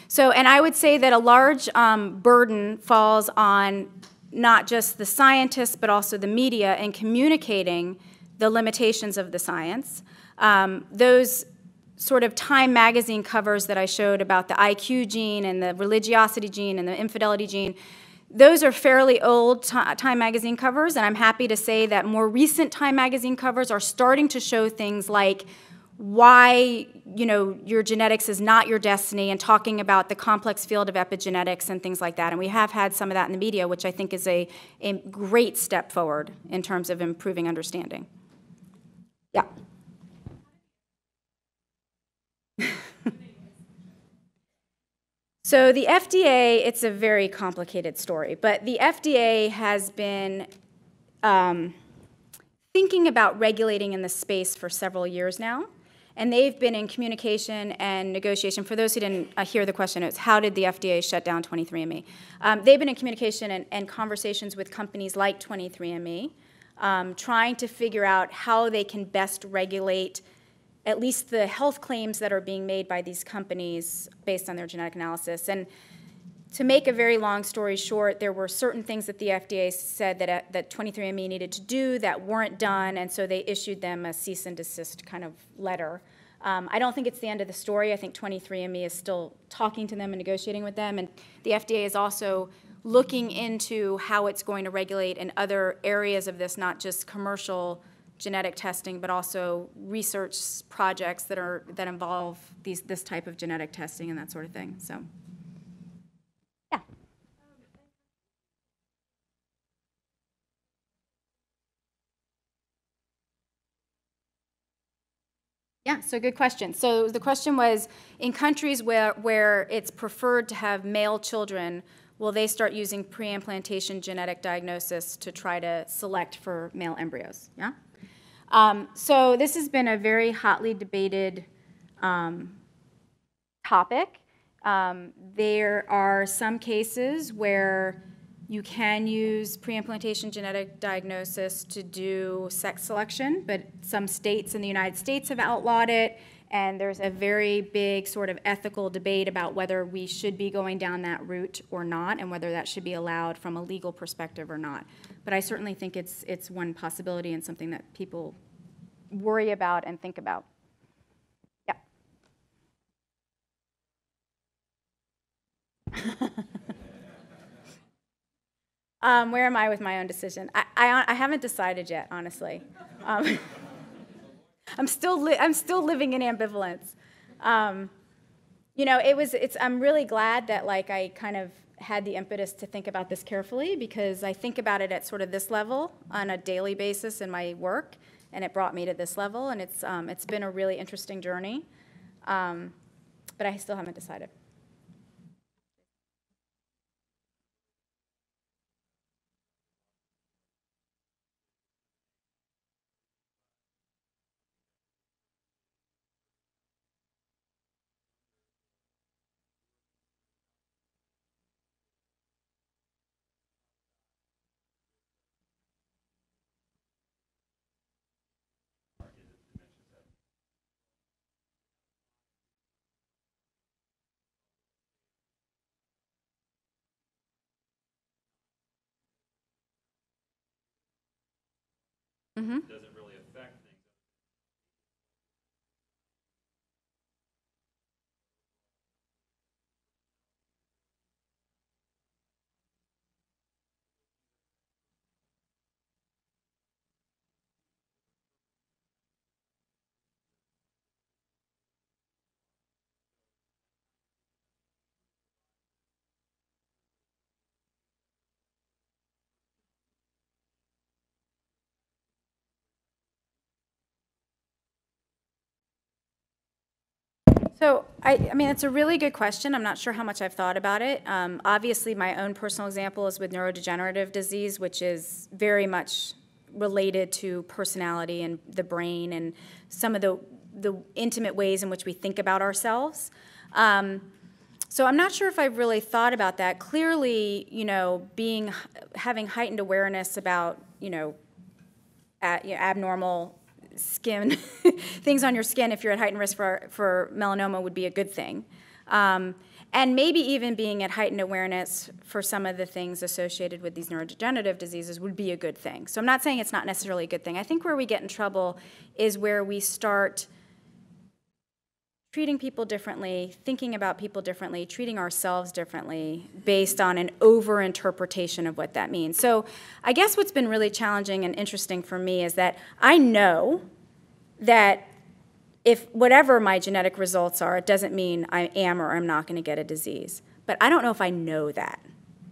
So, and I would say that a large um, burden falls on not just the scientists, but also the media in communicating the limitations of the science. Um, those sort of Time magazine covers that I showed about the IQ gene and the religiosity gene and the infidelity gene, those are fairly old Time magazine covers, and I'm happy to say that more recent Time magazine covers are starting to show things like why you know your genetics is not your destiny and talking about the complex field of epigenetics and things like that. And we have had some of that in the media which i think is a, a great step forward in terms of improving understanding. Yeah. So the fda it's a very complicated story but the fda has been um, thinking about regulating in the space for several years now and they've been in communication and negotiation. For those who didn't uh, hear the question, it's how did the FDA shut down 23andMe? Um, they've been in communication and, and, conversations with companies like 23andMe, um, trying to figure out how they can best regulate at least the health claims that are being made by these companies based on their genetic analysis. And to make a very long story short, there were certain things that the FDA said that, uh, that 23andMe needed to do that weren't done, and so they issued them a cease and desist kind of letter. Um, I don't think it's the end of the story. I think 23andMe is still talking to them and negotiating with them. And the FDA is also looking into how it's going to regulate in other areas of this, not just commercial genetic testing, but also research projects that are that involve these this type of genetic testing and that sort of thing. So, Yeah, so good question. So the question was, in countries where, where it's preferred to have male children, will they start using pre-implantation genetic diagnosis to try to select for male embryos? Yeah? Um, so this has been a very hotly debated um, topic. Um, there are some cases where you can use pre-implantation genetic diagnosis to do sex selection, but some states in the United States have outlawed it, and there's a very big sort of ethical debate about whether we should be going down that route or not, and whether that should be allowed from a legal perspective or not. But I certainly think it's, it's one possibility and something that people worry about and think about. Yeah. um, where am I with my own decision? I, I, I haven't decided yet, honestly. Um, I'm still I'm still living in ambivalence. Um, you know, it was it's I'm really glad that like I kind of had the impetus to think about this carefully because I think about it at sort of this level on a daily basis in my work, and it brought me to this level, and it's um, it's been a really interesting journey, um, but I still haven't decided. Mm-hmm. Does it really So, I, I mean, it's a really good question. I'm not sure how much I've thought about it. Um, obviously, my own personal example is with neurodegenerative disease, which is very much related to personality and the brain and some of the, the intimate ways in which we think about ourselves. Um, so I'm not sure if I've really thought about that. Clearly, you know, being having heightened awareness about, you know, at, you know abnormal skin, things on your skin if you're at heightened risk for, for melanoma would be a good thing. Um, and maybe even being at heightened awareness for some of the things associated with these neurodegenerative diseases would be a good thing. So I'm not saying it's not necessarily a good thing. I think where we get in trouble is where we start treating people differently, thinking about people differently, treating ourselves differently based on an over interpretation of what that means. So, I guess what's been really challenging and interesting for me is that I know that if whatever my genetic results are, it doesn't mean I am or I'm not going to get a disease. But I don't know if I know that.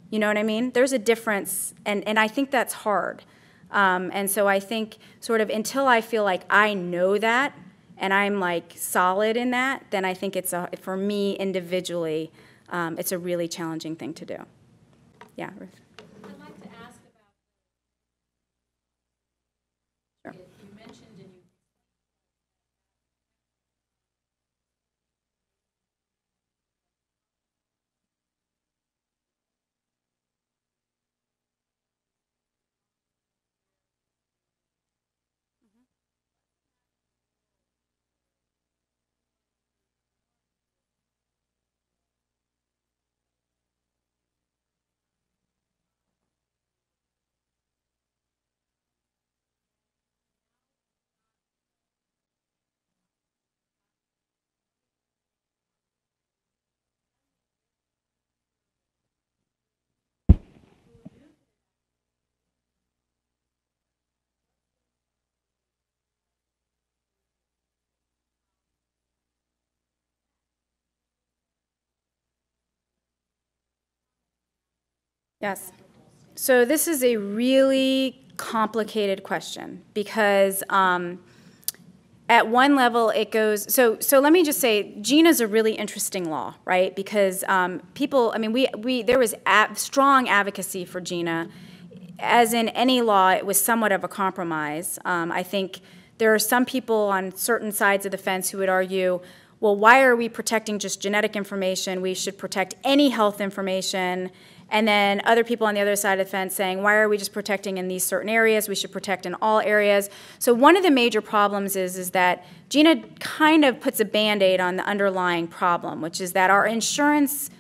You know what I mean? There's a difference, and, and I think that's hard. Um, and so I think, sort of, until I feel like I know that, and I'm like solid in that, then I think it's a, for me individually, um, it's a really challenging thing to do. Yeah, Ruth. Yes. So this is a really complicated question because um, at one level it goes. So so let me just say, GINA's a really interesting law, right? Because um, people, I mean, we we there was strong advocacy for GINA. As in any law, it was somewhat of a compromise. Um, I think there are some people on certain sides of the fence who would argue, well, why are we protecting just genetic information? We should protect any health information. And then other people on the other side of the fence saying, why are we just protecting in these certain areas? We should protect in all areas. So one of the major problems is, is that GINA kind of puts a Band-Aid on the underlying problem, which is that our insurance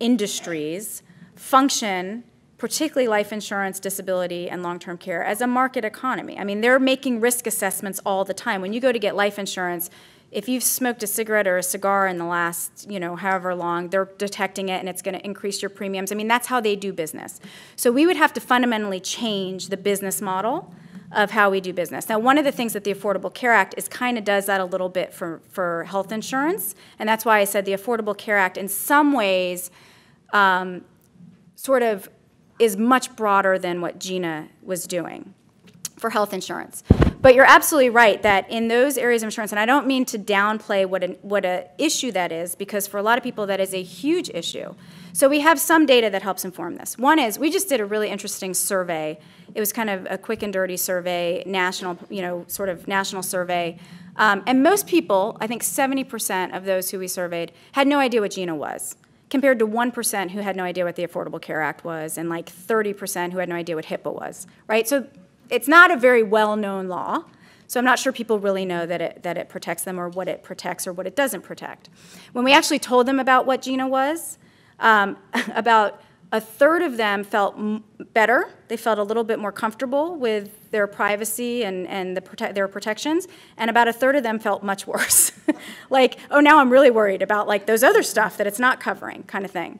industries function particularly life insurance, disability, and long term care, as a market economy. I mean, they're making risk assessments all the time. When you go to get life insurance, if you've smoked a cigarette or a cigar in the last, you know, however long, they're detecting it and it's going to increase your premiums. I mean, that's how they do business. So we would have to fundamentally change the business model of how we do business. Now, one of the things that the Affordable Care Act is kind of does that a little bit for, for health insurance, and that's why I said the Affordable Care Act in some ways um, sort of is much broader than what GINA was doing for health insurance. But you're absolutely right that in those areas of insurance, and I don't mean to downplay what an what a issue that is, because for a lot of people that is a huge issue. So we have some data that helps inform this. One is we just did a really interesting survey. It was kind of a quick and dirty survey, national, you know, sort of national survey. Um, and most people, I think 70% of those who we surveyed, had no idea what GINA was compared to 1% who had no idea what the Affordable Care Act was and like 30% who had no idea what HIPAA was, right? So it's not a very well-known law. So I'm not sure people really know that it, that it protects them or what it protects or what it doesn't protect. When we actually told them about what GINA was, um, about a third of them felt better. They felt a little bit more comfortable with their privacy and, and the prote their protections. And about a third of them felt much worse. like, oh, now I'm really worried about like those other stuff that it's not covering kind of thing.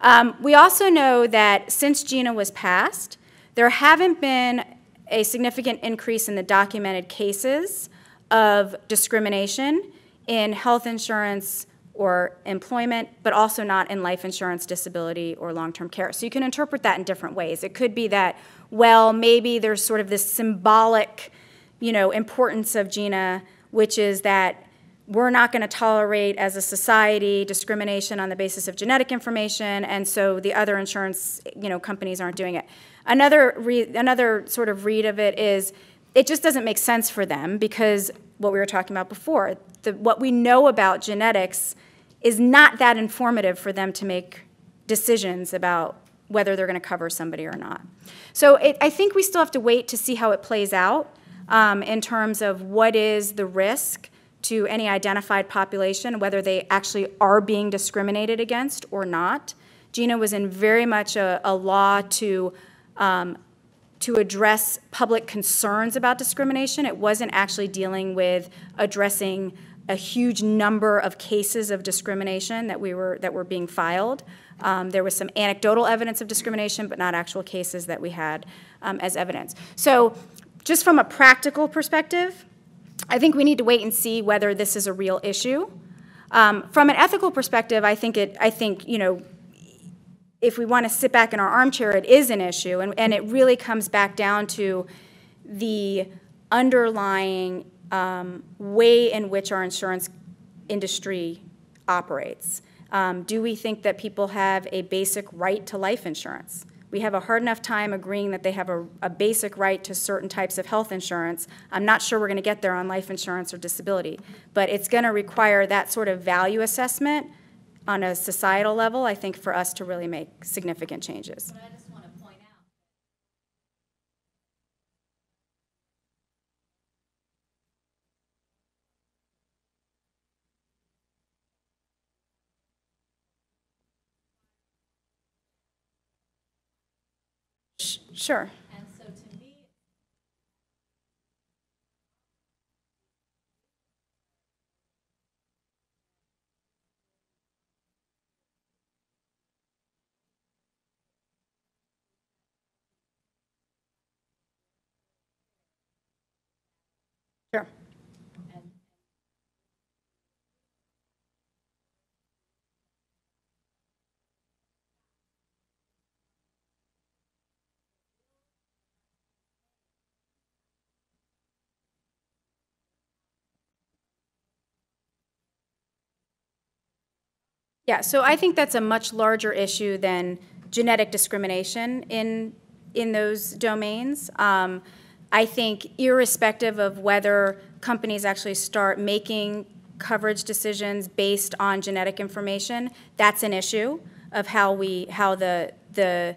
Um, we also know that since GINA was passed, there haven't been a significant increase in the documented cases of discrimination in health insurance or employment, but also not in life insurance, disability, or long term care. So you can interpret that in different ways. It could be that, well, maybe there's sort of this symbolic, you know, importance of GINA, which is that we're not going to tolerate as a society discrimination on the basis of genetic information, and so the other insurance, you know, companies aren't doing it. Another, another sort of read of it is it just doesn't make sense for them because what we were talking about before, the, what we know about genetics is not that informative for them to make decisions about whether they're going to cover somebody or not. So it, I think we still have to wait to see how it plays out um, in terms of what is the risk to any identified population, whether they actually are being discriminated against or not. GINA was in very much a, a law to um, to address public concerns about discrimination. It wasn't actually dealing with addressing a huge number of cases of discrimination that we were that were being filed. Um, there was some anecdotal evidence of discrimination, but not actual cases that we had um, as evidence. So, just from a practical perspective, I think we need to wait and see whether this is a real issue. Um, from an ethical perspective, I think it. I think you know, if we want to sit back in our armchair, it is an issue, and, and it really comes back down to the underlying um, way in which our insurance industry operates. Um, do we think that people have a basic right to life insurance? We have a hard enough time agreeing that they have a, a basic right to certain types of health insurance. I'm not sure we're going to get there on life insurance or disability, but it's going to require that sort of value assessment on a societal level, I think, for us to really make significant changes. Sure. Yeah, so I think that's a much larger issue than genetic discrimination in, in those domains. Um, I think irrespective of whether companies actually start making coverage decisions based on genetic information, that's an issue of how we, how the, the,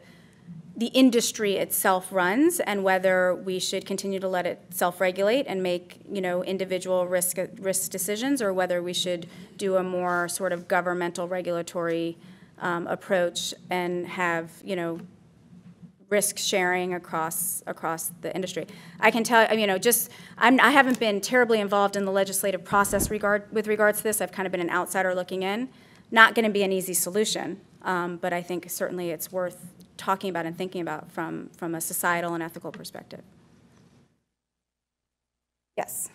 the industry itself runs and whether we should continue to let it self-regulate and make, you know, individual risk, risk decisions or whether we should do a more sort of governmental regulatory um, approach and have, you know, risk sharing across, across the industry. I can tell, you you know, just, I'm, I haven't been terribly involved in the legislative process regard, with regards to this. I've kind of been an outsider looking in. Not going to be an easy solution, um, but I think certainly it's worth talking about and thinking about from, from a societal and ethical perspective. Yes.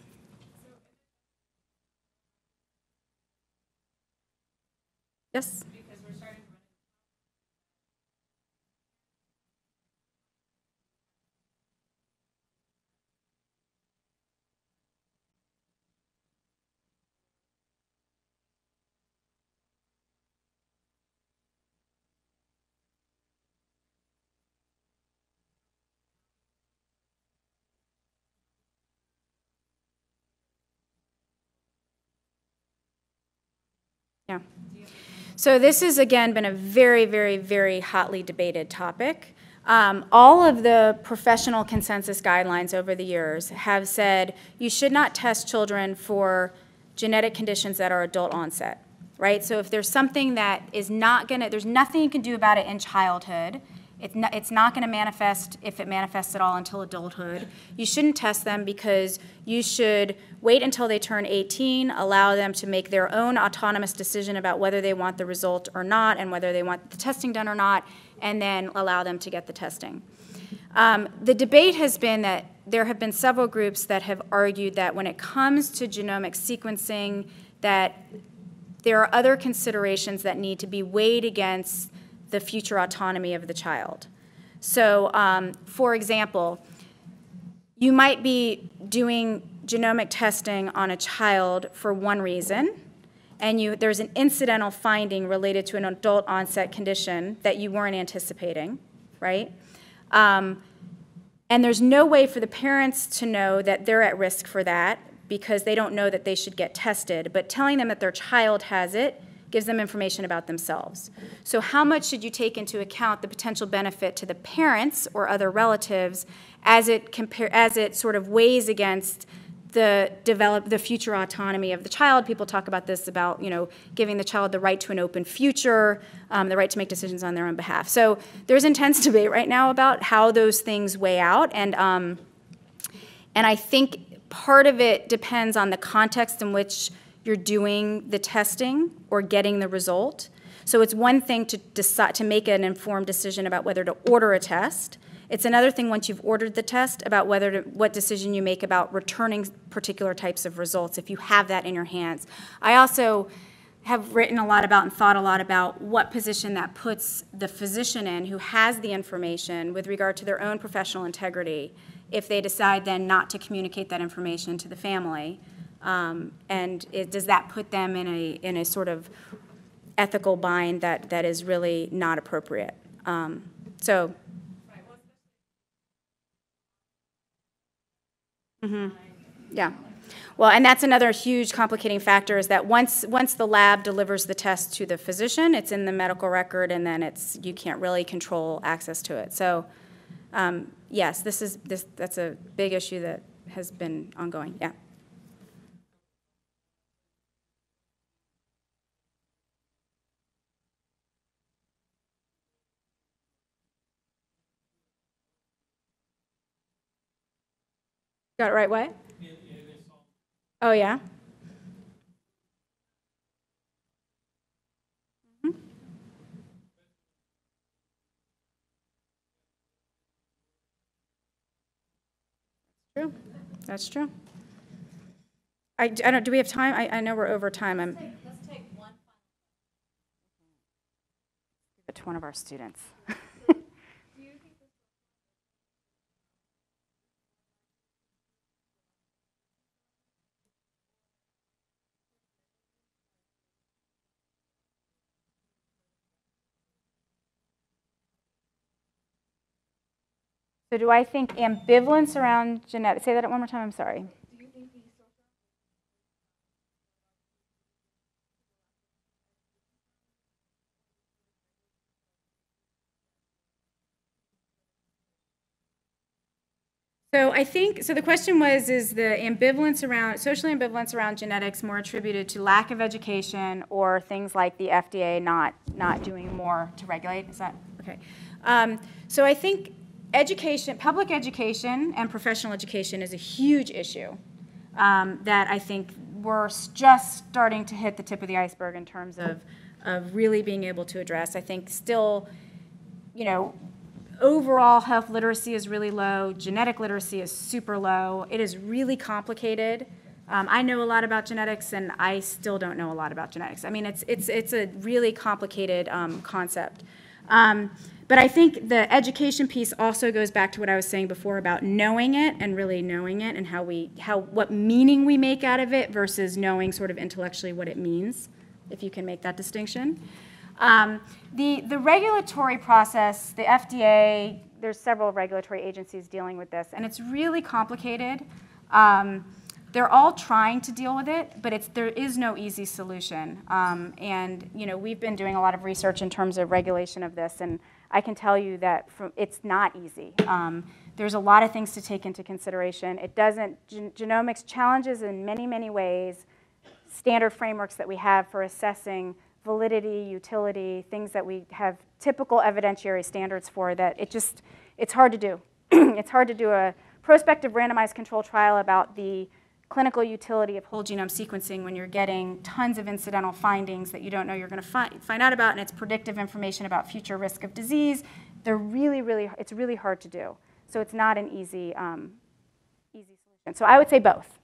Yes? Yeah. So this has, again, been a very, very, very hotly debated topic. Um, all of the professional consensus guidelines over the years have said you should not test children for genetic conditions that are adult onset, right? So if there's something that is not going to, there's nothing you can do about it in childhood, it's not, it's not going to manifest, if it manifests at all, until adulthood. You shouldn't test them because you should wait until they turn 18, allow them to make their own autonomous decision about whether they want the result or not and whether they want the testing done or not, and then allow them to get the testing. Um, the debate has been that there have been several groups that have argued that when it comes to genomic sequencing, that there are other considerations that need to be weighed against the future autonomy of the child. So, um, for example, you might be doing genomic testing on a child for one reason, and you, there's an incidental finding related to an adult onset condition that you weren't anticipating, right? Um, and there's no way for the parents to know that they're at risk for that because they don't know that they should get tested. But telling them that their child has it gives them information about themselves. So, how much should you take into account the potential benefit to the parents or other relatives as it compare, as it sort of weighs against the develop the future autonomy of the child. People talk about this about you know giving the child the right to an open future, um, the right to make decisions on their own behalf. So there's intense debate right now about how those things weigh out, and um, and I think part of it depends on the context in which you're doing the testing or getting the result. So it's one thing to decide to make an informed decision about whether to order a test. It's another thing once you've ordered the test about whether to, what decision you make about returning particular types of results if you have that in your hands. I also have written a lot about and thought a lot about what position that puts the physician in who has the information with regard to their own professional integrity if they decide then not to communicate that information to the family. Um, and it, does that put them in a, in a sort of ethical bind that, that is really not appropriate? Um, so Mm-hmm. Yeah. Well, and that's another huge complicating factor is that once once the lab delivers the test to the physician, it's in the medical record, and then it's you can't really control access to it. So, um, yes, this is this that's a big issue that has been ongoing. Yeah. Got it right way? Oh, yeah? Mhm. True. That's true. I, I don't, do we have time? I, I know we're over time. I'm. Let's take one. Give it to one of our students. So do I think ambivalence around genetics, say that one more time, I'm sorry. So I think, so the question was, is the ambivalence around, social ambivalence around genetics more attributed to lack of education or things like the FDA not, not doing more to regulate? Is that, okay. Um, so I think education, public education and professional education is a huge issue um, that I think we're just starting to hit the tip of the iceberg in terms of, of really being able to address. I think still, you know, overall health literacy is really low, genetic literacy is super low. It is really complicated. Um, I know a lot about genetics, and I still don't know a lot about genetics. I mean, it's it's it's a really complicated um, concept. Um, but I think the education piece also goes back to what I was saying before about knowing it and really knowing it and how we how what meaning we make out of it versus knowing sort of intellectually what it means, if you can make that distinction. Um, the, the regulatory process, the FDA, there's several regulatory agencies dealing with this, and it's really complicated. Um, they're all trying to deal with it, but it's, there is no easy solution. Um, and you know, we've been doing a lot of research in terms of regulation of this, and I can tell you that from, it's not easy. Um, there's a lot of things to take into consideration. It doesn't, gen- genomics challenges in many, many ways standard frameworks that we have for assessing validity, utility, things that we have typical evidentiary standards for that it just, it's hard to do. it's hard to do a prospective randomized control trial about the clinical utility of whole genome sequencing when you're getting tons of incidental findings that you don't know you're going to fi- find out about and it's predictive information about future risk of disease. They're really, really, it's really hard to do. So it's not an easy, um, easy solution. So I would say both.